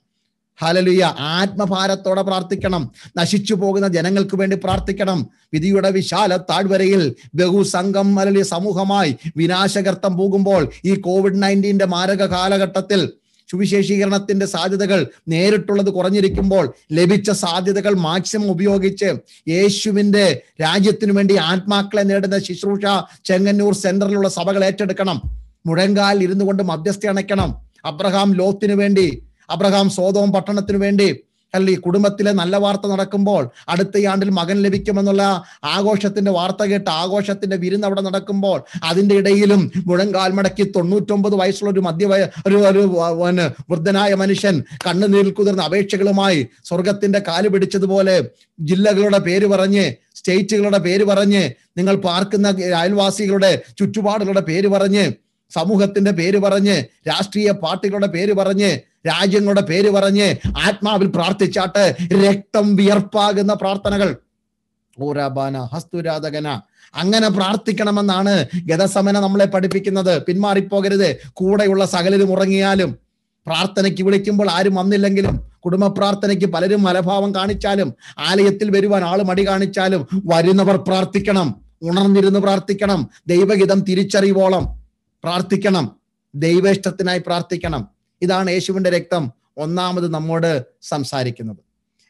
ഹലലുയ ആത്മഭാരത്തോടെ പ്രാർത്ഥിക്കണം. നശിച്ചു പോകുന്ന ജനങ്ങൾക്ക് വേണ്ടി പ്രാർത്ഥിക്കണം. വിധിയുടെ വിശാല താഴ്വരയിൽ ബഹുസംഘം അല്ലെങ്കിൽ സമൂഹമായി വിനാശകർത്തം പോകുമ്പോൾ ഈ കോവിഡ് നയന്റീന്റെ മാരക കാലഘട്ടത്തിൽ സുവിശേഷീകരണത്തിന്റെ സാധ്യതകൾ നേരിട്ടുള്ളത് കുറഞ്ഞിരിക്കുമ്പോൾ ലഭിച്ച സാധ്യതകൾ മാക്സിമം ഉപയോഗിച്ച് യേശുവിന്റെ രാജ്യത്തിനു വേണ്ടി ആത്മാക്കളെ നേടുന്ന ശുശ്രൂഷ ചെങ്ങന്നൂർ സെന്ററിലുള്ള സഭകൾ ഏറ്റെടുക്കണം. മുഴങ്കാൽ ഇരുന്നു കൊണ്ട് മധ്യസ്ഥ അണയ്ക്കണം. അബ്രഹാം ലോത്തിനു വേണ്ടി അബ്രഹാം സോതോം പട്ടണത്തിനു വേണ്ടി അല്ല? കുടുംബത്തിലെ നല്ല വാർത്ത നടക്കുമ്പോൾ അടുത്ത ആണ്ടിൽ മകൻ ലഭിക്കുമെന്നുള്ള ആഘോഷത്തിന്റെ വാർത്ത കേട്ട് ആഘോഷത്തിന്റെ വിരുന്ന് അവിടെ നടക്കുമ്പോൾ അതിന്റെ ഇടയിലും മുഴങ്കാൽ മടക്കി തൊണ്ണൂറ്റൊമ്പത് വയസ്സുള്ള ഒരു മധ്യവയ ഒരു ഒരു വൃദ്ധനായ മനുഷ്യൻ കണ്ണുനീരിൽ കുതിർന്ന അപേക്ഷകളുമായി സ്വർഗത്തിന്റെ കാൽ പിടിച്ചതുപോലെ ജില്ലകളുടെ പേര് പറഞ്ഞ് സ്റ്റേറ്റുകളുടെ പേര് പറഞ്ഞ് നിങ്ങൾ പാർക്കുന്ന അയൽവാസികളുടെ ചുറ്റുപാടുകളുടെ പേര് പറഞ്ഞ് സമൂഹത്തിന്റെ പേര് പറഞ്ഞ് രാഷ്ട്രീയ പാർട്ടികളുടെ പേര് പറഞ്ഞ് രാജ്യങ്ങളുടെ പേര് പറഞ്ഞ് ആത്മാവിൽ പ്രാർത്ഥിച്ചാട്ട് രക്തം വിയർപ്പാകുന്ന പ്രാർത്ഥനകൾ. ഓരാബാന ഹസ്തുരാധകന. അങ്ങനെ പ്രാർത്ഥിക്കണമെന്നാണ് ഗതസമന നമ്മളെ പഠിപ്പിക്കുന്നത്. പിന്മാറിപ്പോകരുത്. കൂടെയുള്ള സകലരും ഉറങ്ങിയാലും. പ്രാർത്ഥനയ്ക്ക് വിളിക്കുമ്പോൾ ആരും വന്നില്ലെങ്കിലും കുടുംബ പ്രാർത്ഥനയ്ക്ക് പലരും മലഭാവം കാണിച്ചാലും ആലയത്തിൽ വരുവാൻ ആൾ മടി കാണിച്ചാലും വരുന്നവർ പ്രാർത്ഥിക്കണം. ഉണർന്നിരുന്ന് പ്രാർത്ഥിക്കണം. ദൈവഗീതം തിരിച്ചറിവോളം. പ്രാർത്ഥിക്കണം. ദൈവേഷ്ടത്തിനായി പ്രാർത്ഥിക്കണം. ഇതാണ് യേശുവിന്റെ രക്തം. ഒന്നാമത് നമ്മോട് സംസാരിക്കുന്നത്.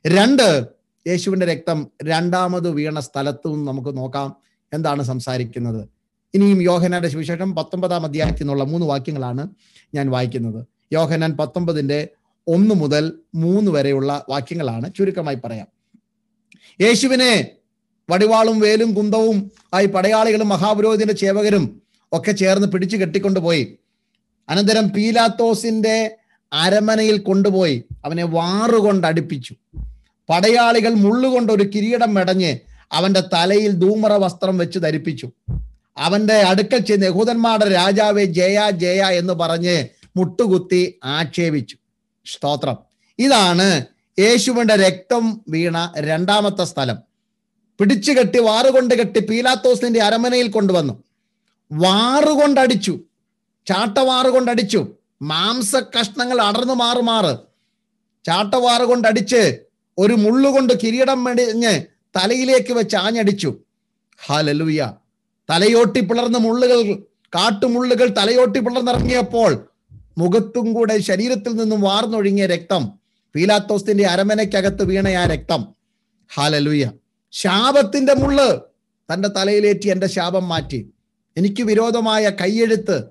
രണ്ട് യേശുവിന്റെ രക്തം രണ്ടാമത് വീണ സ്ഥലത്തു നമുക്ക് നോക്കാം എന്താണ് സംസാരിക്കുന്നത്. ഇനിയും യോഹനാന്റെ സുവിശേഷം പത്തൊമ്പതാം അധ്യായത്തിൽ നിന്നുള്ള മൂന്ന് വാക്യങ്ങളാണ് ഞാൻ വായിക്കുന്നത്. യോഹനാൻ പത്തൊമ്പതിന്റെ ഒന്ന് മുതൽ മൂന്ന് വരെയുള്ള വാക്യങ്ങളാണ് ചുരുക്കമായി പറയാം. യേശുവിനെ വടിവാളും വേലും കുന്തവും ആയി പടയാളികളും മഹാപുരോഹിതന്റെ ചേവകരും ഒക്കെ ചേർന്ന് പിടിച്ചു കെട്ടിക്കൊണ്ടുപോയി. അനന്തരം പീലാത്തോസിന്റെ അരമനയിൽ കൊണ്ടുപോയി അവനെ വാറുകൊണ്ട് അടുപ്പിച്ചു പടയാളികൾ മുള്ളുകൊണ്ട് ഒരു കിരീടം മെടഞ്ഞ് അവന്റെ തലയിൽ ധൂമറ വസ്ത്രം വെച്ച് ധരിപ്പിച്ചു. അവന്റെ അടുക്കൽ ചെന്ന് യഹൂദന്മാരുടെ രാജാവെ ജയ ജയ എന്ന് പറഞ്ഞ് മുട്ടുകുത്തി ആക്ഷേപിച്ചു. സ്തോത്രം. ഇതാണ് യേശുവിന്റെ രക്തം വീണ രണ്ടാമത്തെ സ്ഥലം. പിടിച്ചു കെട്ടി വാറുകൊണ്ട് കെട്ടി പീലാത്തോസിന്റെ അരമനയിൽ കൊണ്ടുവന്നു. വാറുകൊണ്ടടിച്ചു ചാട്ടവാറുകൊണ്ടടിച്ചു മാംസ കഷ്ണങ്ങൾ അടർന്നു മാറു മാറ്. ചാട്ടവാറുകൊണ്ടടിച്ച് ഒരു മുള്ളുകൊണ്ട് കിരീടം മെടിഞ്ഞ് തലയിലേക്ക് വെച്ച് ആഞ്ഞടിച്ചു. ഹലലുയ തലയോട്ടി പിളർന്ന മുള്ളുകൾ കാട്ടുമുള്ളുകൾ തലയോട്ടി പിളർന്നിറങ്ങിയപ്പോൾ മുഖത്തും കൂടെ ശരീരത്തിൽ നിന്നും വാർന്നൊഴുങ്ങിയ രക്തം. പീലാത്തോസ്തിന്റെ അരമനയ്ക്കകത്ത് വീണ ആ രക്തം. ഹാലലുയ ശാപത്തിന്റെ മുള്ള് തന്റെ തലയിലേറ്റി എന്റെ ശാപം മാറ്റി. എനിക്ക് വിരോധമായ കൈയെഴുത്ത്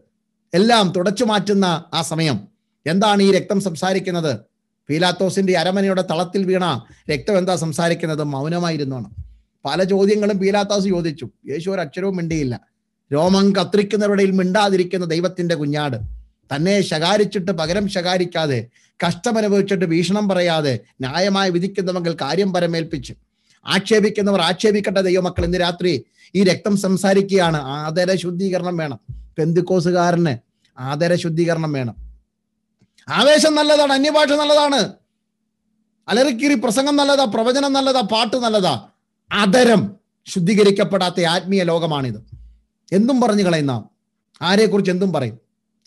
എല്ലാം തുടച്ചു മാറ്റുന്ന ആ സമയം. എന്താണ് ഈ രക്തം സംസാരിക്കുന്നത്? പീലാത്തോസിന്റെ അരമനയുടെ തളത്തിൽ വീണ രക്തം എന്താ സംസാരിക്കുന്നത്? മൗനമായിരുന്നാണ്. പല ചോദ്യങ്ങളും പീലാത്തോസ് ചോദിച്ചു. യേശു ഒരു അക്ഷരവും മിണ്ടിയില്ല. രോമം കത്രിക്കുന്നവരുടെയിൽ മിണ്ടാതിരിക്കുന്ന ദൈവത്തിന്റെ കുഞ്ഞാട്. തന്നെ ശകാരിച്ചിട്ട് പകരം ശകാരിക്കാതെ കഷ്ടമനുഭവിച്ചിട്ട് ഭീഷണം പറയാതെ ന്യായമായി വിധിക്കുന്നവങ്ങൾ കാര്യം പരമേൽപ്പിച്ചു. ആക്ഷേപിക്കുന്നവർ ആക്ഷേപിക്കട്ടെ ദൈവമക്കൾ. ഇന്ന് രാത്രി ഈ രക്തം സംസാരിക്കുകയാണ്. ആദര ശുദ്ധീകരണം വേണം. പെന്തുക്കോസുകാരന് ആദര ശുദ്ധീകരണം വേണം. ആവേശം നല്ലതാണ് അന്യഭാഷ നല്ലതാണ്. അലറിക്കിരി പ്രസംഗം നല്ലതാ പ്രവചനം നല്ലതാ പാട്ട് നല്ലതാ. അതരം ശുദ്ധീകരിക്കപ്പെടാത്ത ആത്മീയ ലോകമാണിത്. എന്തും പറഞ്ഞു കളയുന്ന ആരെക്കുറിച്ച് എന്തും പറയും.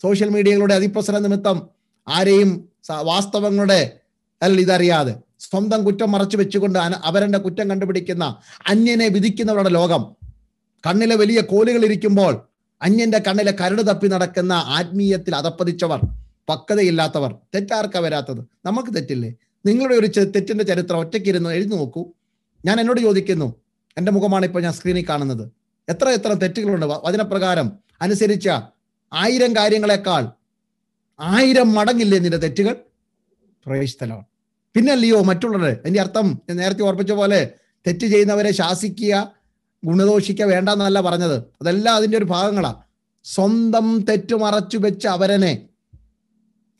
സോഷ്യൽ മീഡിയകളുടെ അതിപ്രസര നിമിത്തം ആരെയും വാസ്തവങ്ങളുടെ അല്ല ഇതറിയാതെ. സ്വന്തം കുറ്റം മറച്ചു വെച്ചുകൊണ്ട് അവരെന്റെ കുറ്റം കണ്ടുപിടിക്കുന്ന അന്യനെ വിധിക്കുന്നവരുടെ ലോകം. കണ്ണിലെ വലിയ കോലുകൾ ഇരിക്കുമ്പോൾ അന്യന്റെ കണ്ണിലെ കരട് തപ്പി നടക്കുന്ന ആത്മീയത്തിൽ അതപ്പതിച്ചവർ പക്വതയില്ലാത്തവർ തെറ്റാർക്കാ വരാത്തത്. നമുക്ക് തെറ്റില്ലേ? നിങ്ങളുടെ ഒരു തെറ്റിന്റെ ചരിത്രം ഒറ്റയ്ക്കിരുന്ന് എഴുതി നോക്കൂ. ഞാൻ എന്നോട് ചോദിക്കുന്നു എന്റെ മുഖമാണ് ഇപ്പോൾ ഞാൻ സ്ക്രീനിൽ കാണുന്നത്. എത്ര എത്ര തെറ്റുകളുണ്ട്? വചനപ്രകാരം അനുസരിച്ച ആയിരം കാര്യങ്ങളെക്കാൾ ആയിരം മടങ്ങില്ലേ നിന്റെ തെറ്റുകൾ? പ്രവേശിത്തലാണ് പിന്നെ അല്ലയോ മറ്റുള്ളവർ അതിന്റെ അർത്ഥം നേരത്തെ ഓർപ്പിച്ച പോലെ തെറ്റ് ചെയ്യുന്നവരെ ശാസിക്കുക ഗുണദോഷിക്കുക വേണ്ടെന്നല്ല പറഞ്ഞത്. അതെല്ലാം അതിന്റെ ഒരു ഭാഗങ്ങളാണ് സ്വന്തം തെറ്റ് മറച്ചു വെച്ച് അവരനെ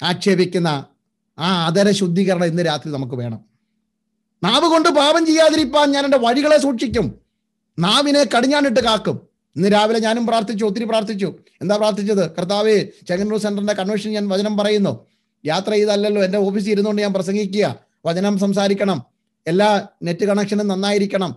ആക്ഷേപിക്കുന്ന ആ അതര ശുദ്ധീകരണം ഇന്ന് രാത്രി നമുക്ക് വേണം. നാവ് കൊണ്ട് പാപം ചെയ്യാതിരിപ്പാൻ ഞാൻ എന്റെ വഴികളെ സൂക്ഷിക്കും. നാവിനെ കടിഞ്ഞാണിട്ട് കാക്കും. ഇന്ന് രാവിലെ ഞാനും പ്രാർത്ഥിച്ചു ഒത്തിരി പ്രാർത്ഥിച്ചു. എന്താ പ്രാർത്ഥിച്ചത്? കർത്താവ് ചെങ്ങന്നൂർ സെന്ററിന്റെ കൺവെൻഷൻ ഞാൻ വചനം പറയുന്നു. യാത്ര ചെയ്തല്ലല്ലോ എന്റെ ഓഫീസിൽ ഇരുന്നുകൊണ്ട് ഞാൻ പ്രസംഗിക്കുക. വചനം സംസാരിക്കണം. എല്ലാ നെറ്റ് കണക്ഷനും നന്നായിരിക്കണം.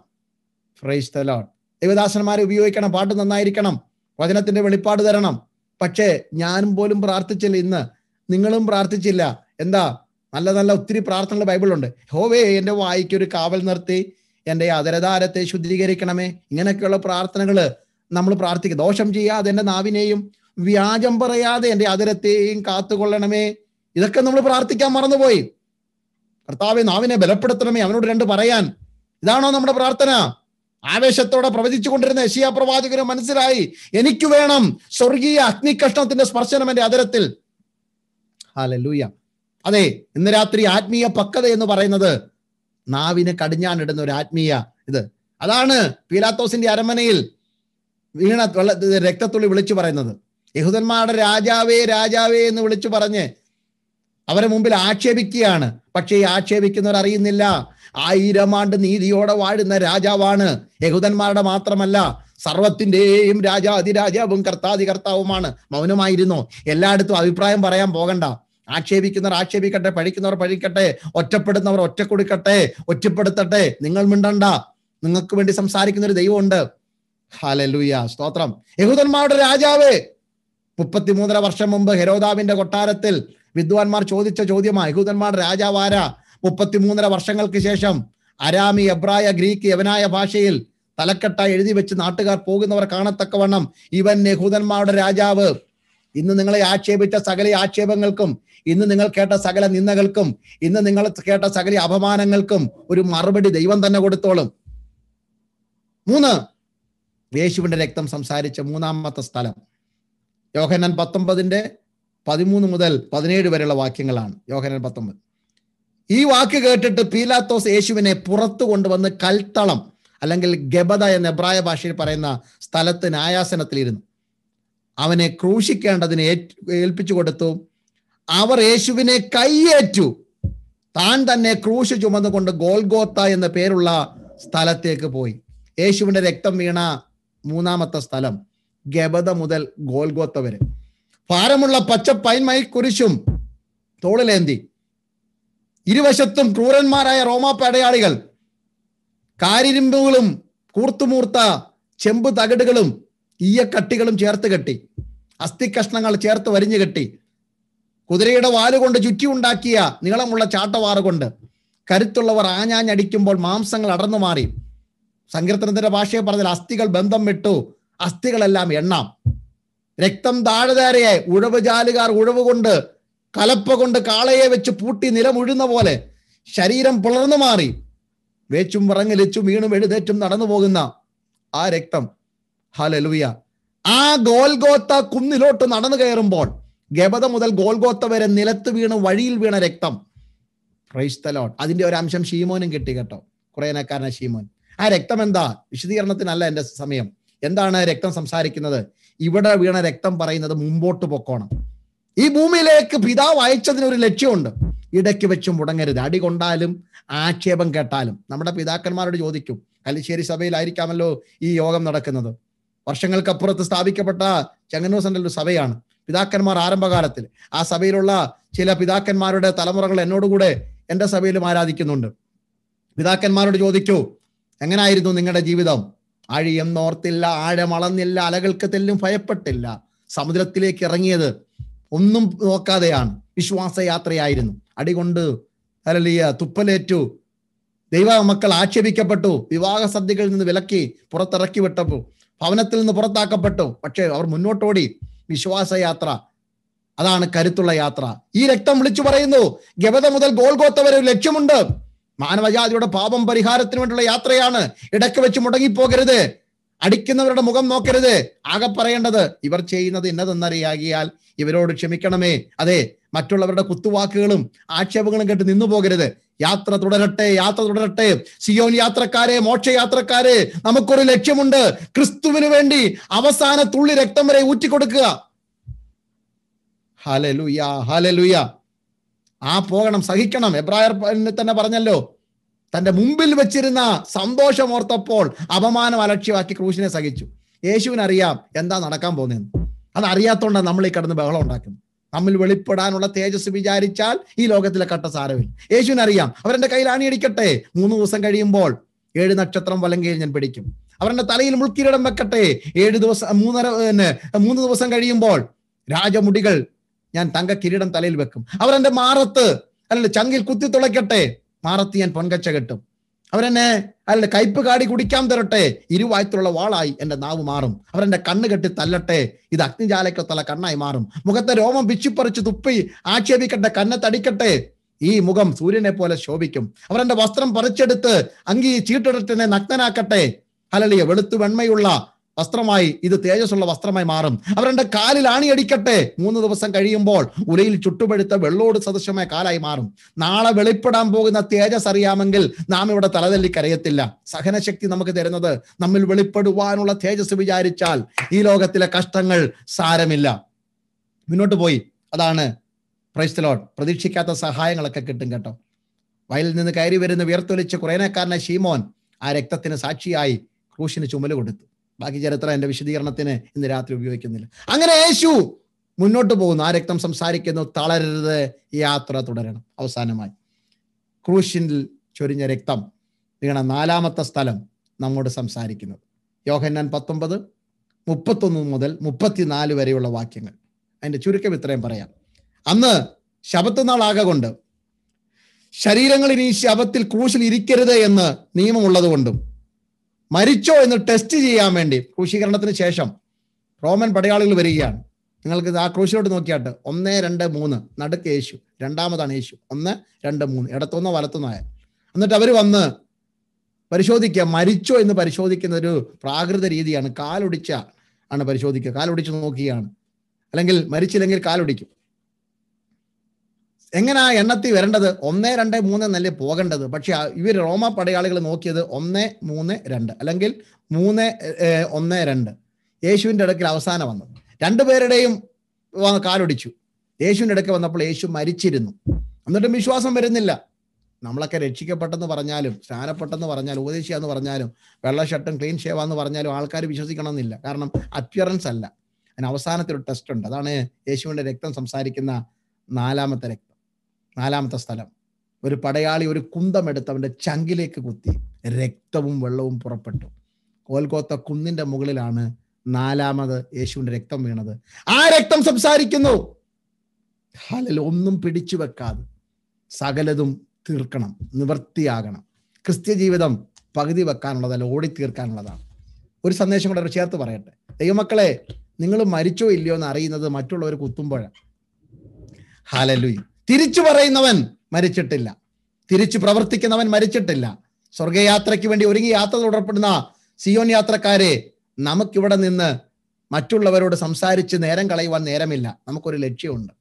ഫ്രൈസ് തലോൺ ദൈവദാസന്മാരെ ഉപയോഗിക്കണം. പാട്ട് നന്നായിരിക്കണം. വചനത്തിന്റെ വെളിപ്പാട് തരണം. പക്ഷേ ഞാനും പോലും പ്രാർത്ഥിച്ചില്ല ഇന്ന്. നിങ്ങളും പ്രാർത്ഥിച്ചില്ല. എന്താ? നല്ല നല്ല ഒത്തിരി പ്രാർത്ഥനകൾ ബൈബിളുണ്ട്. ഹോവേ എന്റെ വായിക്ക് ഒരു കാവൽ നിർത്തി. എന്റെ അതരധാരത്തെ ശുദ്ധീകരിക്കണമേ. ഇങ്ങനെയൊക്കെയുള്ള പ്രാർത്ഥനകൾ നമ്മൾ പ്രാർത്ഥിക്കുക ദോഷം ചെയ്യാതെ എന്റെ നാവിനെയും വ്യാജം പറയാതെ എന്റെ അതരത്തെയും കാത്തുകൊള്ളണമേ. ഇതൊക്കെ നമ്മൾ പ്രാർത്ഥിക്കാൻ മറന്നുപോയി. കർത്താവെ നാവിനെ ബലപ്പെടുത്തണമേ അവനോട് രണ്ട് പറയാൻ. ഇതാണോ നമ്മുടെ പ്രാർത്ഥന? ആവേശത്തോടെ പ്രവചിച്ചു കൊണ്ടിരുന്ന യശിയ പ്രവാചകന് മനസ്സിലായി. എനിക്ക് വേണം സ്വർഗീയ അഗ്നികഷ്ണത്തിന്റെ സ്പർശനം എന്റെ അതരത്തിൽ അതെ ഇന്ന് രാത്രി ആത്മീയ പക്വത എന്ന് പറയുന്നത് നാവിന് കടിഞ്ഞാനിടുന്ന ഒരു ആത്മീയ ഇത്. അതാണ് പീലാത്തോസിന്റെ അരമനയിൽ വീണ വെള്ള രക്തത്തുള്ളി വിളിച്ചു പറയുന്നത്. യഹൂദന്മാരുടെ രാജാവേ രാജാവേ എന്ന് വിളിച്ചു പറഞ്ഞ് അവരെ മുമ്പിൽ ആക്ഷേപിക്കുകയാണ്. പക്ഷേ ആക്ഷേപിക്കുന്നവർ അറിയുന്നില്ല. ആയിരം ആണ്ട് നീതിയോടെ വാഴുന്ന രാജാവാണ് യഹൂദന്മാരുടെ മാത്രമല്ല സർവത്തിന്റെയും രാജാതിരാജാവും കർത്താതി കർത്താവുമാണ് മൗനമായിരുന്നു. എല്ലായിടത്തും അഭിപ്രായം പറയാൻ പോകണ്ട. ആക്ഷേപിക്കുന്നവർ ആക്ഷേപിക്കട്ടെ പഴിക്കുന്നവർ പഴിക്കട്ടെ ഒറ്റപ്പെടുന്നവർ ഒറ്റ കൊടുക്കട്ടെ ഒറ്റപ്പെടുത്തട്ടെ. നിങ്ങൾ മിണ്ടണ്ട. നിങ്ങൾക്ക് വേണ്ടി സംസാരിക്കുന്ന ഒരു ദൈവമുണ്ട്. ഹാലലൂയ സ്തോത്രം. യഹൂദന്മാരുടെ രാജാവേ. മുപ്പത്തിമൂന്നര വർഷം മുമ്പ് ഹെരോദാവിന്റെ കൊട്ടാരത്തിൽ വിദ്വാൻമാർ ചോദിച്ച ചോദ്യമാണ് യഹൂദന്മാർ രാജാവാര. മുപ്പത്തിമൂന്നര വർഷങ്ങൾക്ക് ശേഷം അരാമി എബ്രായ ഗ്രീക്ക് യവനായ ഭാഷയിൽ തലക്കെട്ടായി എഴുതി വെച്ച് നാട്ടുകാർ പോകുന്നവർ കാണത്തക്കവണ്ണം ഇവൻ യഹൂദന്മാരുടെ രാജാവ്. ഇന്ന് നിങ്ങളെ ആക്ഷേപിച്ച സകല ആക്ഷേപങ്ങൾക്കും ഇന്ന് നിങ്ങൾ കേട്ട സകല നിന്ദകൾക്കും ഇന്ന് നിങ്ങൾ കേട്ട സകല അപമാനങ്ങൾക്കും ഒരു മറുപടി ദൈവം തന്നെ കൊടുത്തോളും. മൂന്ന് യേശുവിന്റെ രക്തം സംസാരിച്ച മൂന്നാമത്തെ സ്ഥലം. യോഹനൻ പത്തൊമ്പതിന്റെ പതിമൂന്ന് മുതൽ പതിനേഴ് വരെയുള്ള വാക്യങ്ങളാണ്. യോഹനൻ പത്തൊമ്പത്. ഈ വാക്ക് കേട്ടിട്ട് പീലാത്തോസ് യേശുവിനെ പുറത്തു കൊണ്ടുവന്ന് കൽത്തളം അല്ലെങ്കിൽ ഗബദ എന്ന എബ്രായ ഭാഷയിൽ പറയുന്ന സ്ഥലത്ത് ന്യായാസനത്തിലിരുന്നു. അവനെ ക്രൂശിക്കേണ്ടതിന് ഏൽപ്പിച്ചു കൊടുത്തു. അവർ യേശുവിനെ കൈയേറ്റു താൻ തന്നെ ക്രൂശ് ചുമന്നുകൊണ്ട് ഗോൽഗോത്ത എന്ന പേരുള്ള സ്ഥലത്തേക്ക് പോയി. യേശുവിന്റെ രക്തം വീണ മൂന്നാമത്തെ സ്ഥലം ഗബദ മുതൽ ഗോൽഗോത്ത വരെ. ഭാരമുള്ള പച്ച പൈൻമൈ കുരിശും തോളിലേന്തി. ഇരുവശത്തും ക്രൂരന്മാരായ റോമാ പടയാളികൾ. കാരിരുമ്പുകളും കൂർത്തുമൂർത്ത ചെമ്പ് തകിടുകളും ഈയക്കട്ടികളും ചേർത്ത് കെട്ടി. അസ്ഥികഷ്ണങ്ങൾ ചേർത്ത് വരിഞ്ഞു കെട്ടി. കുതിരയുടെ വാലുകൊണ്ട് ചുറ്റി ഉണ്ടാക്കിയ നീളമുള്ള ചാട്ടവാറ് കൊണ്ട് കരുത്തുള്ളവർ ആഞ്ഞാഞ്ഞടിക്കുമ്പോൾ മാംസങ്ങൾ അടർന്നു മാറി. സങ്കീർത്തനത്തിന്റെ ഭാഷയെ പറഞ്ഞാൽ അസ്ഥികൾ ബന്ധം വിട്ടു അസ്ഥികളെല്ലാം എണ്ണാം. രക്തം താഴെതാരയായി ഉഴവ് ജാലുകാർ ഉഴവ് കൊണ്ട് കലപ്പ കൊണ്ട് കാളയെ വെച്ച് പൂട്ടി നിലമുഴുന്ന പോലെ ശരീരം പിളർന്നു മാറി. വേച്ചും വിറങ്ങലിച്ചും വീണും എഴുതേറ്റും നടന്നു പോകുന്ന ആ രക്തം. ഹലലുയ ആ ഗോൽഗോത്ത കുന്നിലോട്ട് നടന്നു കയറുമ്പോൾ ഗബത മുതൽ ഗോൽഗോത്ത വരെ നിലത്ത് വീണ് വഴിയിൽ വീണ രക്തം. ക്രൈസ്തലോൺ അതിന്റെ ഒരു അംശം ഷീമോനും കിട്ടി കേട്ടോ. കുറേനക്കാരന ഷീമോൻ ആ രക്തം എന്താ? വിശദീകരണത്തിനല്ല എന്റെ സമയം. എന്താണ് രക്തം സംസാരിക്കുന്നത്? ഇവിടെ വീണ രക്തം പറയുന്നത് മുമ്പോട്ട് പൊക്കോണം. ഈ ഭൂമിയിലേക്ക് പിതാവ് അയച്ചതിന് ഒരു ലക്ഷ്യമുണ്ട്. ഇടയ്ക്ക് വെച്ച് മുടങ്ങരുത്. അടി കൊണ്ടാലും ആക്ഷേപം കേട്ടാലും. നമ്മുടെ പിതാക്കന്മാരോട് ചോദിക്കും കല്ലിശ്ശേരി സഭയിലായിരിക്കാമല്ലോ ഈ യോഗം നടക്കുന്നത്? വർഷങ്ങൾക്കപ്പുറത്ത് സ്ഥാപിക്കപ്പെട്ട ചെങ്ങന്നൂർ സെൻട്രൽ ഒരു സഭയാണ്. പിതാക്കന്മാർ ആരംഭകാലത്തിൽ. ആ സഭയിലുള്ള ചില പിതാക്കന്മാരുടെ തലമുറകൾ എന്നോടുകൂടെ എന്റെ സഭയിലും ആരാധിക്കുന്നുണ്ട്. പിതാക്കന്മാരോട് ചോദിക്കൂ എങ്ങനായിരുന്നു നിങ്ങളുടെ ജീവിതം? ആഴിയെന്നോർത്തില്ല ആഴമളന്നില്ല അലകൾക്ക് തെല്ലും ഭയപ്പെട്ടില്ല. സമുദ്രത്തിലേക്ക് ഇറങ്ങിയത് ഒന്നും നോക്കാതെയാണ്. വിശ്വാസയാത്രയായിരുന്നു. അടികൊണ്ട് അലലിയ തുപ്പലേറ്റു. ദൈവ മക്കൾ ആക്ഷേപിക്കപ്പെട്ടു. വിവാഹ സദ്യകളിൽ നിന്ന് വിലക്കി പുറത്തിറക്കി വിട്ടപ്പോ ഭവനത്തിൽ നിന്ന് പുറത്താക്കപ്പെട്ടു. പക്ഷേ അവർ മുന്നോട്ടോടി. വിശ്വാസയാത്ര. അതാണ് കരുത്തുള്ള യാത്ര. ഈ രക്തം വിളിച്ചു പറയുന്നു ഗവത മുതൽ ഗോൾഗോത്ത വരെ ലക്ഷ്യമുണ്ട്. മാനവജാതിയുടെ പാപം പരിഹാരത്തിന് വേണ്ടിയുള്ള യാത്രയാണ്. ഇടയ്ക്ക് വെച്ച് മുടങ്ങിപ്പോകരുത്. അടിക്കുന്നവരുടെ മുഖം നോക്കരുത്. ആകെ പറയേണ്ടത് ഇവർ ചെയ്യുന്നത് ഇന്നതെന്നറിയാകിയാൽ ഇവരോട് ക്ഷമിക്കണമേ. അതെ മറ്റുള്ളവരുടെ കുത്തുവാക്കുകളും ആക്ഷേപങ്ങളും കേട്ട് നിന്നു പോകരുത്. യാത്ര തുടരട്ടെ യാത്ര തുടരട്ടെ. സിയോൻ യാത്രക്കാരെ മോക്ഷയാത്രക്കാരെ നമുക്കൊരു ലക്ഷ്യമുണ്ട്. ക്രിസ്തുവിന് വേണ്ടി അവസാന തുള്ളി രക്തം വരെ ഊറ്റിക്കൊടുക്കുക. ഹലലുയ ഹലലുയ ആ പോകണം സഹിക്കണം. എബ്രായർ തന്നെ പറഞ്ഞല്ലോ. തന്റെ മുമ്പിൽ വെച്ചിരുന്ന സന്തോഷം ഓർത്തപ്പോൾ അപമാനം അലക്ഷ്യമാക്കി ക്രൂശിനെ സഹിച്ചു. യേശുവിനറിയാം എന്താ നടക്കാൻ പോകുന്നതെന്ന്. അത് അറിയാത്തോണ്ടാണ് നമ്മൾ ഈ കിടന്ന് ബഹളം ഉണ്ടാക്കുന്നത്. നമ്മിൽ വെളിപ്പെടാനുള്ള തേജസ് വിചാരിച്ചാൽ ഈ ലോകത്തിലെ കട്ട സാരമില്ല. യേശുവിനറിയാം അവരെന്റെ കയ്യിൽ അണിയടിക്കട്ടെ മൂന്ന് ദിവസം കഴിയുമ്പോൾ ഏഴ് നക്ഷത്രം വലങ്കയിൽ ഞാൻ പിടിക്കും. അവരുടെ തലയിൽ മുൾക്കിരീടം വെക്കട്ടെ. ഏഴ് ദിവസം മൂന്നര മൂന്ന് ദിവസം കഴിയുമ്പോൾ രാജമുടികൾ ഞാൻ തങ്ക കിരീടം തലയിൽ വെക്കും. അവരെന്റെ മാറത്ത്. അല്ല ചങ്കിൽ കുത്തി തുളയ്ക്കട്ടെ. മാറത്ത് ഞാൻ പൊൻകച്ച കെട്ടും. അവരെന്നെ അല്ല കയ്പ് കാടി കുടിക്കാൻ തരട്ടെ. ഇരുവായത്തിലുള്ള വാളായി എന്റെ നാവ് മാറും. അവരെന്റെ കണ്ണ് കെട്ടി തല്ലട്ടെ. ഇത് അഗ്നിജാലക്കത്തുള്ള കണ്ണായി മാറും. മുഖത്തെ രോമം പിച്ചിപ്പറിച്ച് തുപ്പി ആക്ഷേപിക്കട്ടെ കന്നത്തടിക്കട്ടെ ഈ മുഖം സൂര്യനെ പോലെ ശോഭിക്കും. അവരെന്റെ വസ്ത്രം പറിച്ചെടുത്ത് അങ്കി ചീട്ടെടുത്തിനെ നഗ്നനാക്കട്ടെ. അലളിയ വെളുത്തു വെണ്മയുള്ള വസ്ത്രമായി ഇത് തേജസ്സുള്ള വസ്ത്രമായി മാറും. അവരുടെ കാലിൽ അണിയടിക്കട്ടെ മൂന്ന് ദിവസം കഴിയുമ്പോൾ ഉലയിൽ ചുട്ടുപഴുത്ത വെള്ളോട് സദൃശമായ കാലായി മാറും. നാളെ വെളിപ്പെടാൻ പോകുന്ന തേജസ് അറിയാമെങ്കിൽ നാം ഇവിടെ തലതല്ലി കരയത്തില്ല. സഹനശക്തി നമുക്ക് തരുന്നത് നമ്മിൽ വെളിപ്പെടുവാനുള്ള തേജസ് വിചാരിച്ചാൽ ഈ ലോകത്തിലെ കഷ്ടങ്ങൾ സാരമില്ല. മുന്നോട്ട് പോയി. അതാണ് പ്രൈസ്തലോട്ട് പ്രതീക്ഷിക്കാത്ത സഹായങ്ങളൊക്കെ കിട്ടും കേട്ടോ. വയലിൽ നിന്ന് കയറി വരുന്ന വിയർത്തൊലിച്ച കുറേനക്കാരനെ ഷീമോൻ ആ രക്തത്തിന് സാക്ഷിയായി ക്രൂശിന് ചുമൽ കൊടുത്തു. ബാക്കി ചരിത്രം എന്റെ വിശദീകരണത്തിന് ഇന്ന് രാത്രി ഉപയോഗിക്കുന്നില്ല. അങ്ങനെ യേശു മുന്നോട്ട് പോകുന്നു. ആ രക്തം സംസാരിക്കുന്നു. തളരരുത്. യാത്ര തുടരണം. അവസാനമായി. ക്രൂശിൽ ചൊരിഞ്ഞ രക്തം വീണ നാലാമത്തെ സ്ഥലം നമ്മോട് സംസാരിക്കുന്നത് യോഹന്നാൻ പത്തൊമ്പത് മുപ്പത്തൊന്ന് മുതൽ മുപ്പത്തിനാല് വരെയുള്ള വാക്യങ്ങൾ. അതിന്റെ ചുരുക്കം ഇത്രയും പറയാം. അന്ന് ശബത്ത് നാളാകെ കൊണ്ട് ശരീരങ്ങൾ ഇനി ശബത്തിൽ ക്രൂശിൽ ഇരിക്കരുത് എന്ന് നിയമമുള്ളത് കൊണ്ടും മരിച്ചോ എന്ന് ടെസ്റ്റ് ചെയ്യാൻ വേണ്ടി ക്രൂശീകരണത്തിന് ശേഷം റോമൻ പടയാളികൾ വരികയാണ്. നിങ്ങൾക്ക് ആ ക്രൂശിലോട്ട് നോക്കിയാട്ട്. ഒന്ന് രണ്ട് മൂന്ന്. നടുക്ക് യേശു. രണ്ടാമതാണ് യേശു. ഒന്ന് രണ്ട് മൂന്ന്. ഇടത്തുനിന്നോ വലത്തുനിന്നോ എന്നിട്ട് അവർ വന്ന് പരിശോധിക്കുക. മരിച്ചോ എന്ന് പരിശോധിക്കുന്ന ഒരു പ്രാകൃത രീതിയാണ്. കാലൊടിച്ച ആണ് പരിശോധിക്കുക. കാലൊടിച്ച് നോക്കുകയാണ്. അല്ലെങ്കിൽ മരിച്ചില്ലെങ്കിൽ കാലൊടിക്കും. എങ്ങനെയാ എണ്ണത്തിൽ വരേണ്ടത്? ഒന്ന് രണ്ട് മൂന്ന് എന്നല്ലേ പോകേണ്ടത്? പക്ഷെ ഇവർ റോമ പടയാളികൾ നോക്കിയത് ഒന്ന് മൂന്ന് രണ്ട് അല്ലെങ്കിൽ മൂന്ന് ഒന്ന് രണ്ട്. യേശുവിന്റെ ഇടയ്ക്കിൽ അവസാനം വന്നു. രണ്ടുപേരുടെയും കാലൊടിച്ചു. യേശുവിന്റെ ഇടയ്ക്ക് വന്നപ്പോൾ യേശു മരിച്ചിരുന്നു. എന്നിട്ടും വിശ്വാസം വരുന്നില്ല. നമ്മളൊക്കെ രക്ഷിക്കപ്പെട്ടെന്ന് പറഞ്ഞാലും സ്നാനപ്പെട്ടെന്ന് പറഞ്ഞാലും ഉപദേശിയാന്ന് പറഞ്ഞാലും വെള്ള ഷർട്ടും ക്ലീൻ ഷേവാന്ന് പറഞ്ഞാലും ആൾക്കാർ വിശ്വസിക്കണമെന്നില്ല. കാരണം അപ്പിയറൻസ് അല്ല. അതിന് അവസാനത്തെ ഒരു ടെസ്റ്റ് ഉണ്ട്. അതാണ് യേശുവിന്റെ രക്തം സംസാരിക്കുന്ന നാലാമത്തെ രക്തം. നാലാമത്തെ സ്ഥലം. ഒരു പടയാളി ഒരു കുന്തം എടുത്ത് അവന്റെ ചങ്കിലേക്ക് കുത്തി. രക്തവും വെള്ളവും പുറപ്പെട്ടു. കോൽക്കോത്ത കുന്നിന്റെ മുകളിലാണ് നാലാമത് യേശുവിന്റെ രക്തം വീണത്. ആ രക്തം സംസാരിക്കുന്നു. ഹാലിൽ ഒന്നും പിടിച്ചു വെക്കാതെ സകലതും തീർക്കണം നിവൃത്തിയാകണം. ക്രിസ്ത്യ ജീവിതം പകുതി വെക്കാനുള്ളതല്ല ഓടി തീർക്കാനുള്ളതാണ്. ഒരു സന്ദേശം കൂടെ അവർ ചേർത്ത് പറയട്ടെ. ദൈവമക്കളെ നിങ്ങൾ മരിച്ചോ ഇല്ലയോ എന്ന് അറിയുന്നത് മറ്റുള്ളവർ കുത്തുമ്പോഴാണ് ഹാലലുയി തിരിച്ചു പറയുന്നവൻ മരിച്ചിട്ടില്ല. തിരിച്ചു പ്രവർത്തിക്കുന്നവൻ മരിച്ചിട്ടില്ല. സ്വർഗയാത്രയ്ക്ക് വേണ്ടി ഒരുങ്ങി യാത്ര തുടർപ്പെടുന്ന സിയോൻ യാത്രക്കാരെ നമുക്കിവിടെ നിന്ന് മറ്റുള്ളവരോട് സംസാരിച്ച് നേരം കളയുവാൻ നേരമില്ല. നമുക്കൊരു ലക്ഷ്യമുണ്ട്.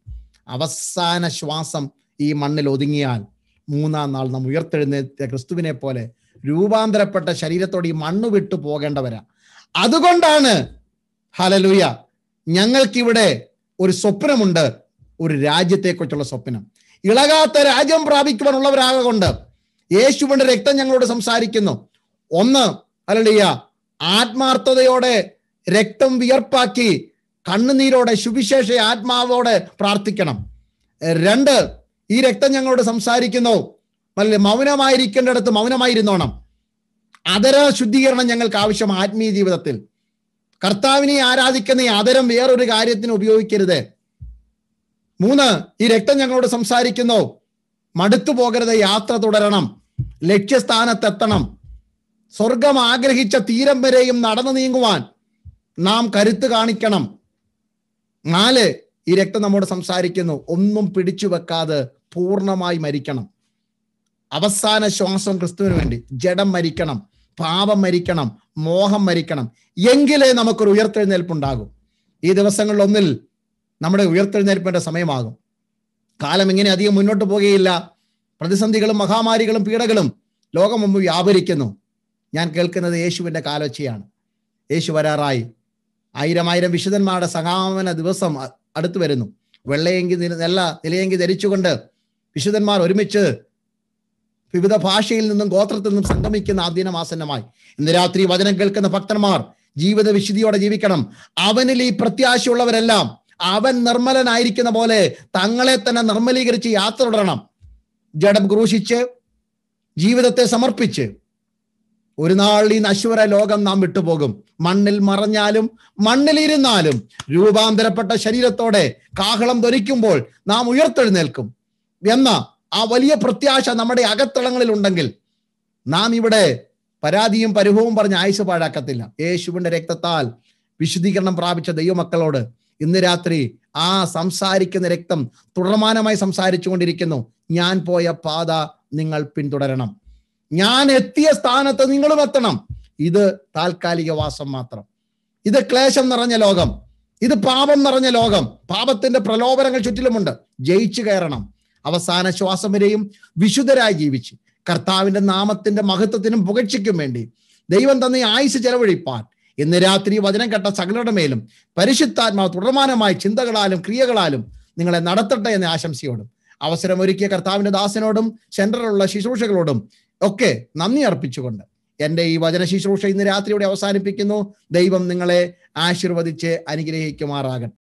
അവസാന ശ്വാസം ഈ മണ്ണിൽ ഒതുങ്ങിയാൽ മൂന്നാം നാൾ നാം ഉയർത്തെഴുന്നേറ്റ ക്രിസ്തുവിനെ പോലെ രൂപാന്തരപ്പെട്ട ശരീരത്തോട് ഈ മണ്ണ് വിട്ടു പോകേണ്ടവരാ. അതുകൊണ്ടാണ് ഹലലുയ ഞങ്ങൾക്കിവിടെ ഒരു സ്വപ്നമുണ്ട്. ഒരു രാജ്യത്തെക്കുറിച്ചുള്ള സ്വപ്നം. ഇളകാത്ത രാജ്യം പ്രാപിക്കുവാനുള്ളവരാകൊണ്ട് യേശുവിന്റെ രക്തം ഞങ്ങളോട് സംസാരിക്കുന്നു. ഒന്ന് ഹലലുയ ആത്മാർത്ഥതയോടെ രക്തം വിയർപ്പാക്കി കണ്ണുനീരോടെ സുവിശേഷ ആത്മാവോടെ പ്രാർത്ഥിക്കണം. രണ്ട് ഈ രക്തം ഞങ്ങളോട് സംസാരിക്കുന്നു. അല്ലെ മൗനമായിരിക്കേണ്ടിടത്ത് മൗനമായിരുന്നോണം. അതര ശുദ്ധീകരണം ഞങ്ങൾക്ക് ആവശ്യം ആത്മീയ ജീവിതത്തിൽ. കർത്താവിനെ ആരാധിക്കുന്ന ഈ അതരം വേറൊരു കാര്യത്തിന് ഉപയോഗിക്കരുത്. മൂന്ന് ഈ രക്തം ഞങ്ങളോട് സംസാരിക്കുന്നു. മടുത്തു പോകരുത് യാത്ര തുടരണം. ലക്ഷ്യസ്ഥാനത്തെത്തണം. സ്വർഗം ആഗ്രഹിച്ച തീരം വരെയും നടന്നു നീങ്ങുവാൻ നാം കരുത്ത് കാണിക്കണം. നാല് ഈ രക്തം നമ്മോട് സംസാരിക്കുന്നു. ഒന്നും പിടിച്ചു വെക്കാതെ പൂർണമായി മരിക്കണം. അവസാന ശ്വാസം ക്രിസ്തുവിന് വേണ്ടി. ജഡം മരിക്കണം പാപം മരിക്കണം മോഹം മരിക്കണം. എങ്കിലേ നമുക്കൊരു ഉയർത്തെഴുന്നേൽപ്പുണ്ടാകും. ഈ ദിവസങ്ങളിൽ ഒന്നിൽ നമ്മുടെ ഉയർത്തെഴുന്നേൽപ്പിന്റെ സമയമാകും. കാലം ഇങ്ങനെ അധികം മുന്നോട്ട് പോകുകയില്ല. പ്രതിസന്ധികളും മഹാമാരികളും പീഡകളും ലോകം മുമ്പ് വ്യാപരിക്കുന്നു. ഞാൻ കേൾക്കുന്നത് യേശുവിന്റെ കാലോച്ചയാണ്. യേശു വരാറായി. ആയിരം ആയിരം വിശുദ്ധന്മാരുടെ സമാപന ദിവസം അടുത്തു വരുന്നു. വെള്ളയെങ്കി നില- നെല്ല നിലയെങ്കി ധരിച്ചുകൊണ്ട് വിശുദ്ധന്മാർ ഒരുമിച്ച് വിവിധ ഭാഷയിൽ നിന്നും ഗോത്രത്തിൽ നിന്നും സംഗമിക്കുന്ന ആ ദിനമാസന്നമായി ഇന്ന് രാത്രി വചനം കേൾക്കുന്ന ഭക്തന്മാർ ജീവിത വിശുദ്ധിയോടെ ജീവിക്കണം. അവനിൽ ഈ പ്രത്യാശയുള്ളവരെല്ലാം അവൻ നിർമ്മലനായിരിക്കുന്ന പോലെ തങ്ങളെ തന്നെ നിർമ്മലീകരിച്ച് യാത്ര തുടരണം. ജഡം ക്രൂശിച്ച് ജീവിതത്തെ സമർപ്പിച്ച്. ഒരു നാൾ ഈ നശ്വര ലോകം നാം വിട്ടുപോകും. മണ്ണിൽ മറഞ്ഞാലും മണ്ണിലിരുന്നാലും രൂപാന്തരപ്പെട്ട ശരീരത്തോടെ കാഹളം ധരിക്കുമ്പോൾ നാം ഉയർത്തെഴുന്നേൽക്കും. എന്ന ആ വലിയ പ്രത്യാശ നമ്മുടെ അകത്തളങ്ങളിൽ ഉണ്ടെങ്കിൽ നാം ഇവിടെ പരാതിയും പരിഭവവും പറഞ്ഞ് ആയുസ് പാഴാക്കത്തില്ല. യേശുവിന്റെ രക്തത്താൽ വിശുദ്ധീകരണം പ്രാപിച്ച ദൈവമക്കളോട് ഇന്ന് രാത്രി ആ സംസാരിക്കുന്ന രക്തം തുടർമാനമായി സംസാരിച്ചു കൊണ്ടിരിക്കുന്നു ഞാൻ പോയ പാത നിങ്ങൾ പിന്തുടരണം. ഞാൻ എത്തിയ സ്ഥാനത്ത് നിങ്ങളും എത്തണം. ഇത് താൽക്കാലിക വാസം മാത്രം. ഇത് ക്ലേശം നിറഞ്ഞ ലോകം. ഇത് പാപം നിറഞ്ഞ ലോകം. പാപത്തിന്റെ പ്രലോഭനങ്ങൾ ചുറ്റിലുമുണ്ട്. ജയിച്ചു കയറണം. അവസാന ശ്വാസം വരെയും വിശുദ്ധരായി ജീവിച്ച് കർത്താവിന്റെ നാമത്തിന്റെ മഹത്വത്തിനും പുകഴ്ചയ്ക്കും വേണ്ടി ദൈവം തന്നെ ആയുസ് ചെലവഴിപ്പാൻ ഇന്ന് രാത്രി വചനം കേട്ട സകലരുടെ മേലും പരിശുദ്ധാത്മാവ് തുടർമാനമായ ചിന്തകളാലും ക്രിയകളാലും നിങ്ങളെ നടത്തട്ടെ എന്ന ആശംസയോടും. അവസരമൊരുക്കിയ കർത്താവിന്റെ ദാസനോടും സെന്ററിലുള്ള ശുശ്രൂഷകളോടും ഒക്കെ നന്ദി അർപ്പിച്ചുകൊണ്ട് എന്റെ ഈ വചന ശുശ്രൂഷ ഇന്ന് രാത്രിയോടെ അവസാനിപ്പിക്കുന്നു. ദൈവം നിങ്ങളെ ആശീർവദിച്ച് അനുഗ്രഹിക്കുമാറാകട്ടെ.